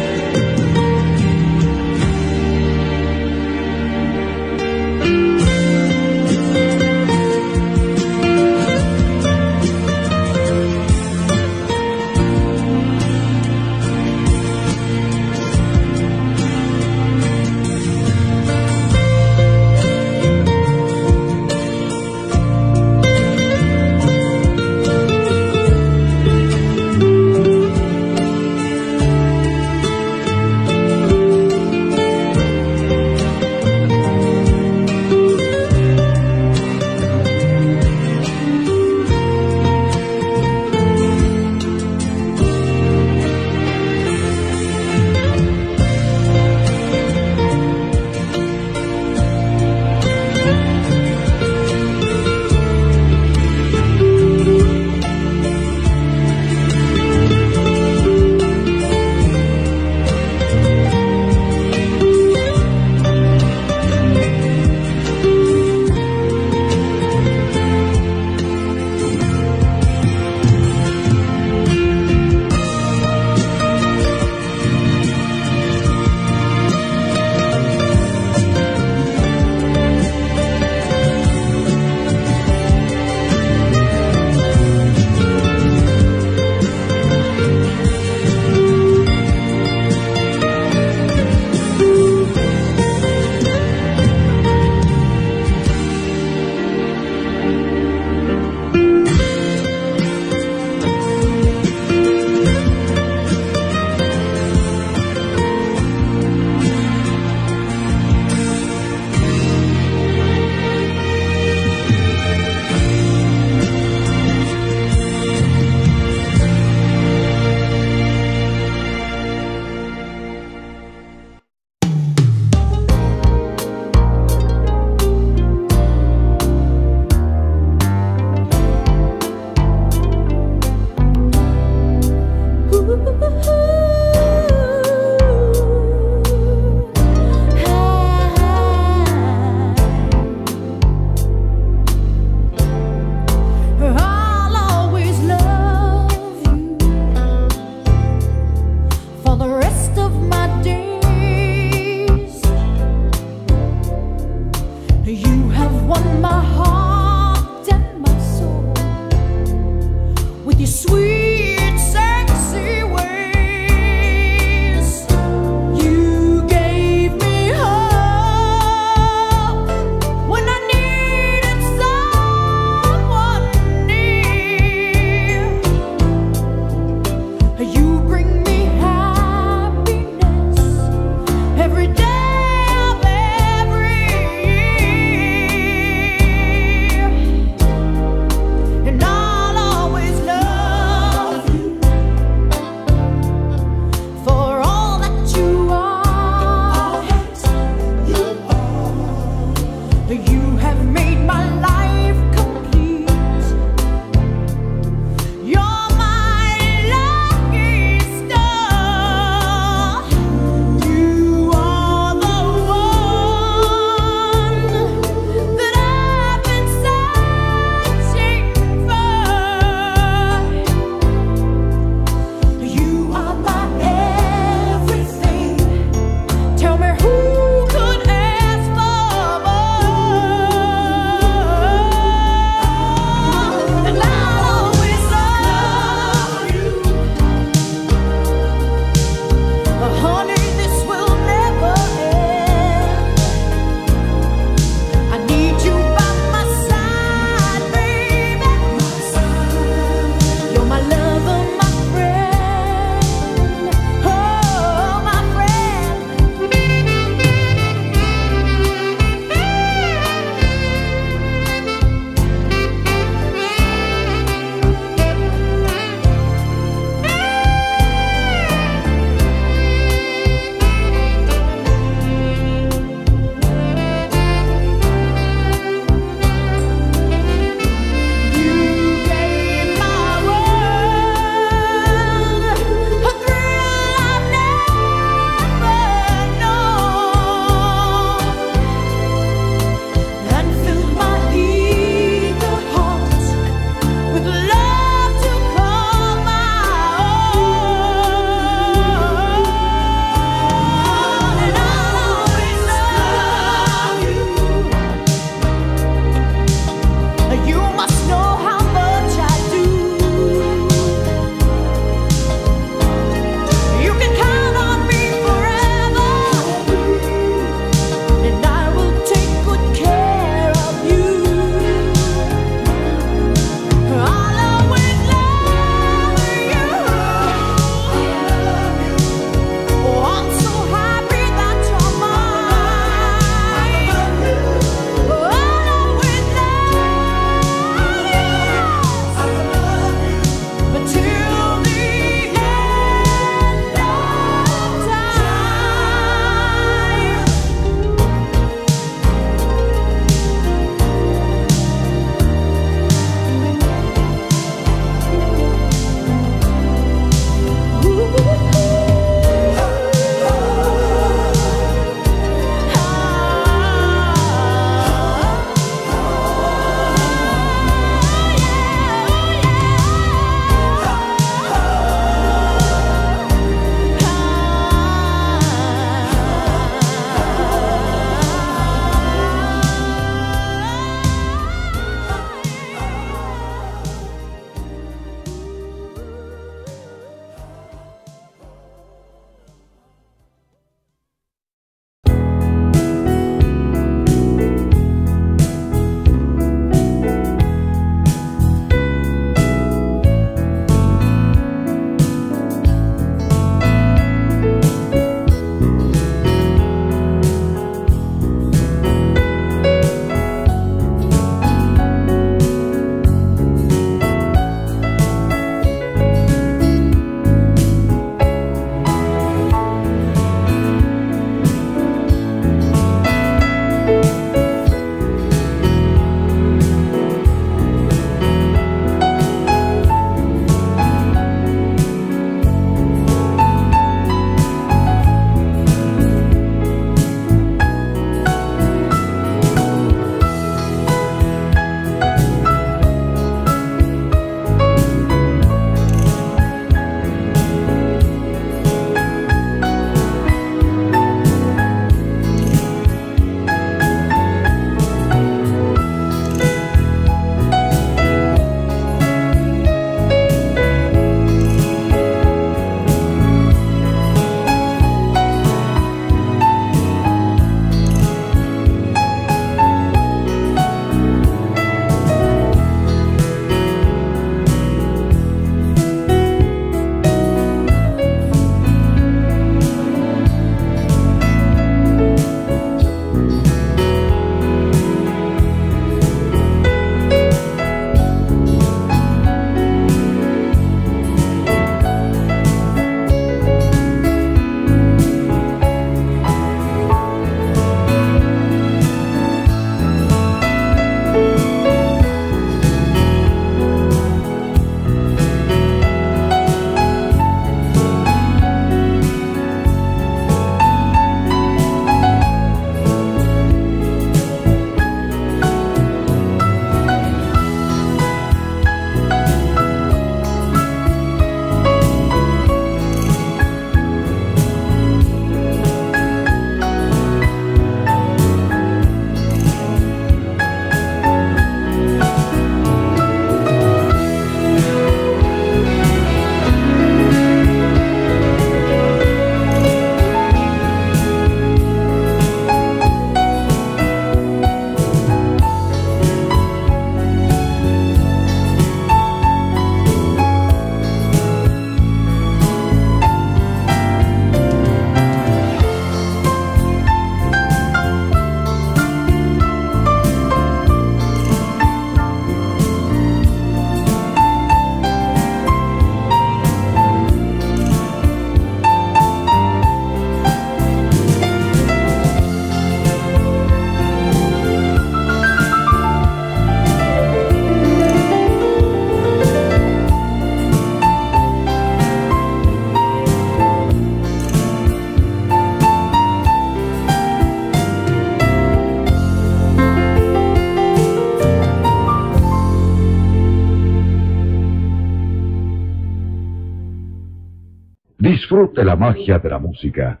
Speaker 1: Disfrute la magia de la música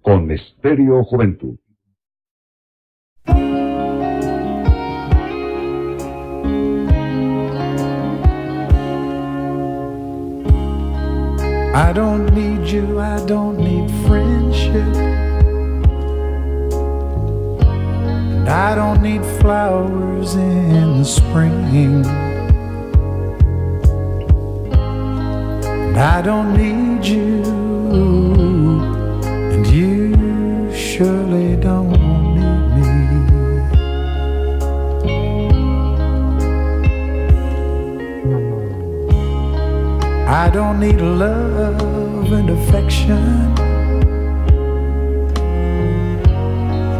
Speaker 1: con Estéreo Juventud.
Speaker 5: I don't need you, I don't need friendship. And I don't need flowers in the spring. And I don't need you, and you surely don't need me. I don't need love and affection.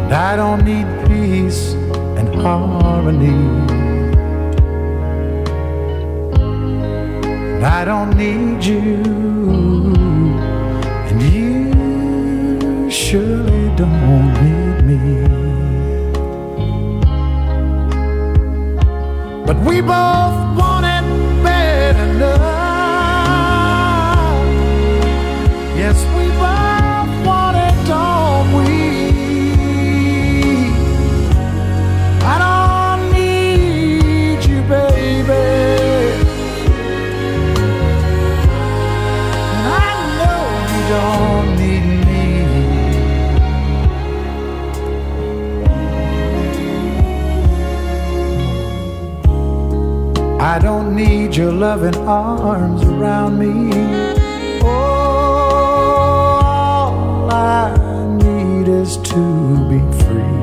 Speaker 5: And I don't need peace and harmony. I don't need you. And you surely don't need me. But we both want it bad. Yes, we both I don't need your loving arms around me. Oh, all I need is to be free.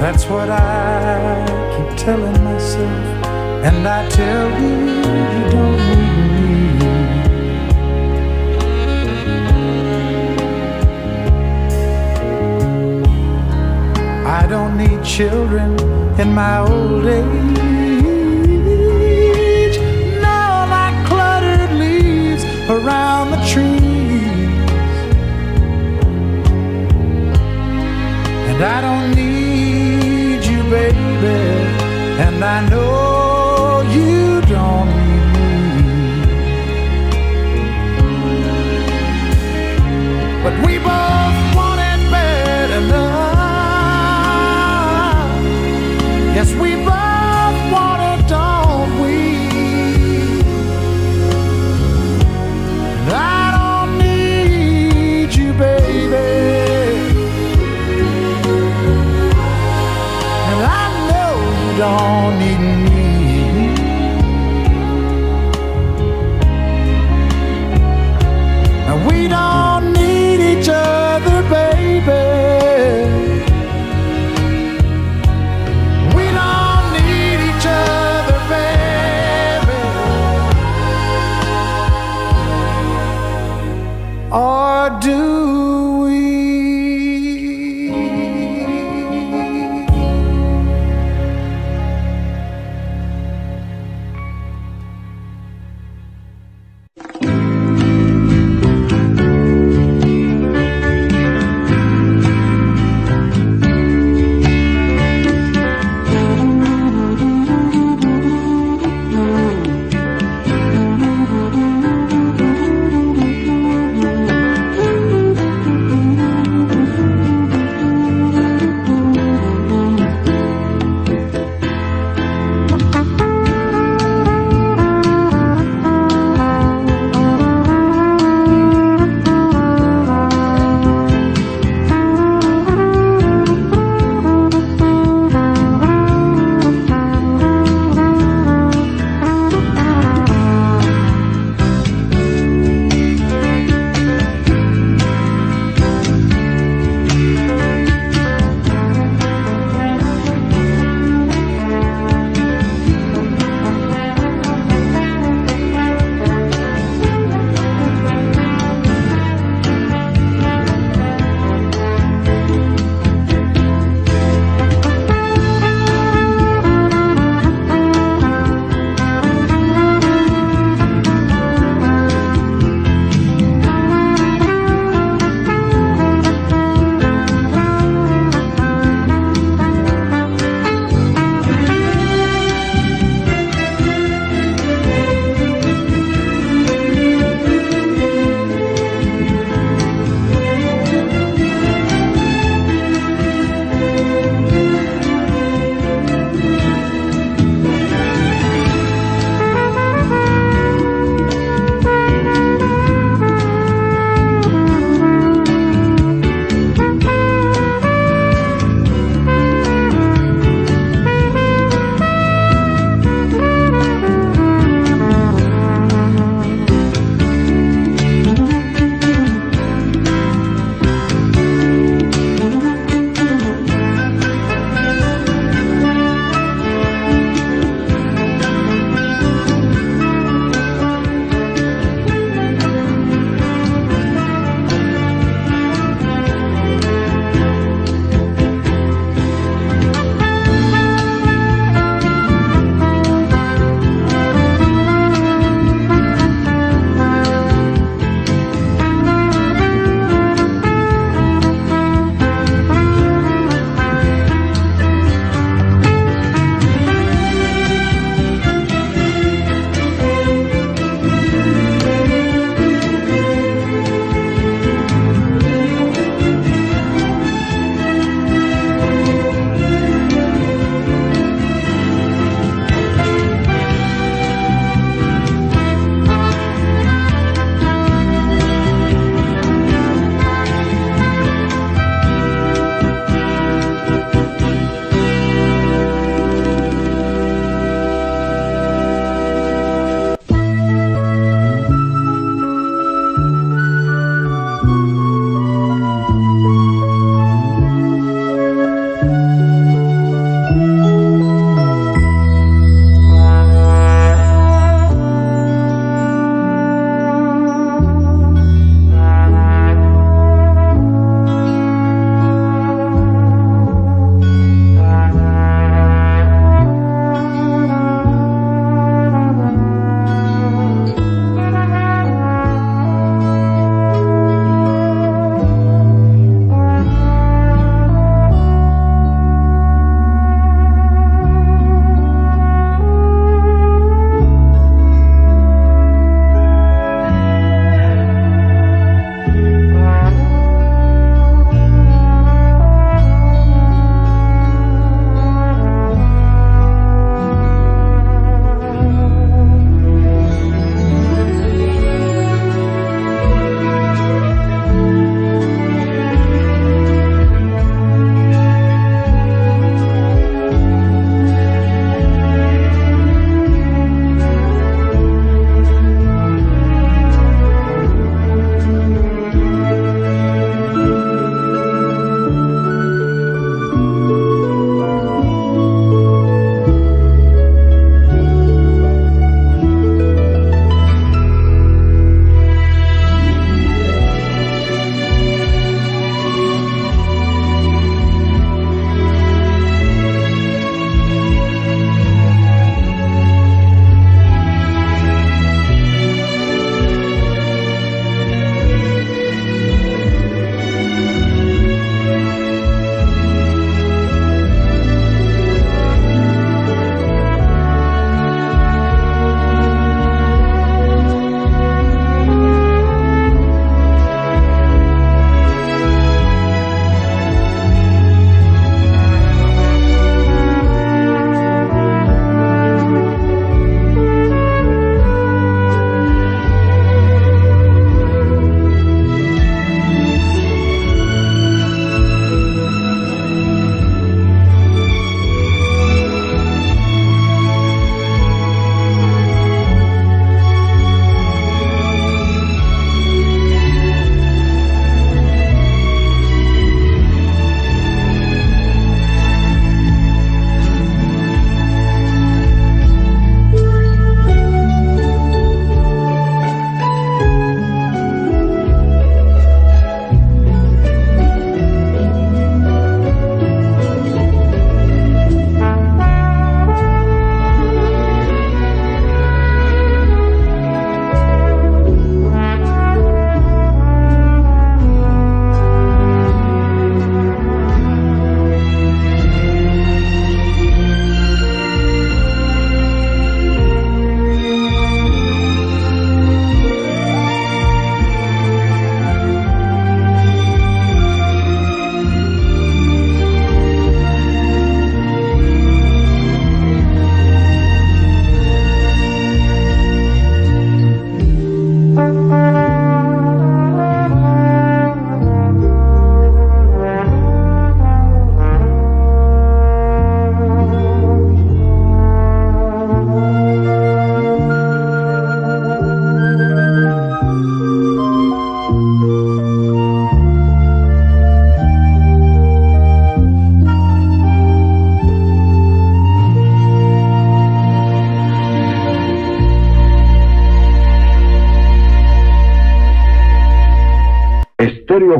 Speaker 5: That's what I keep telling myself, and I tell you, you don't need me. I don't need children in my old age. No, like cluttered leaves around the trees. And I don't need you, baby. And I know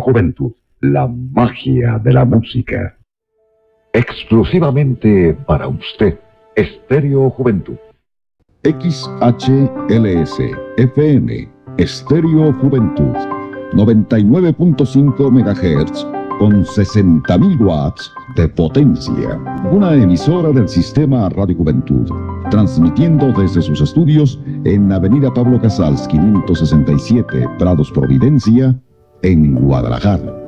Speaker 2: Juventud, la magia de la música.
Speaker 1: Exclusivamente para usted, Estéreo Juventud. XHLS FM, Estéreo Juventud, 99.5 MHz con 60.000 watts de potencia. Una emisora del sistema Radio Juventud, transmitiendo desde sus estudios en Avenida Pablo Casals 567, Prados Providencia, en Guadalajara.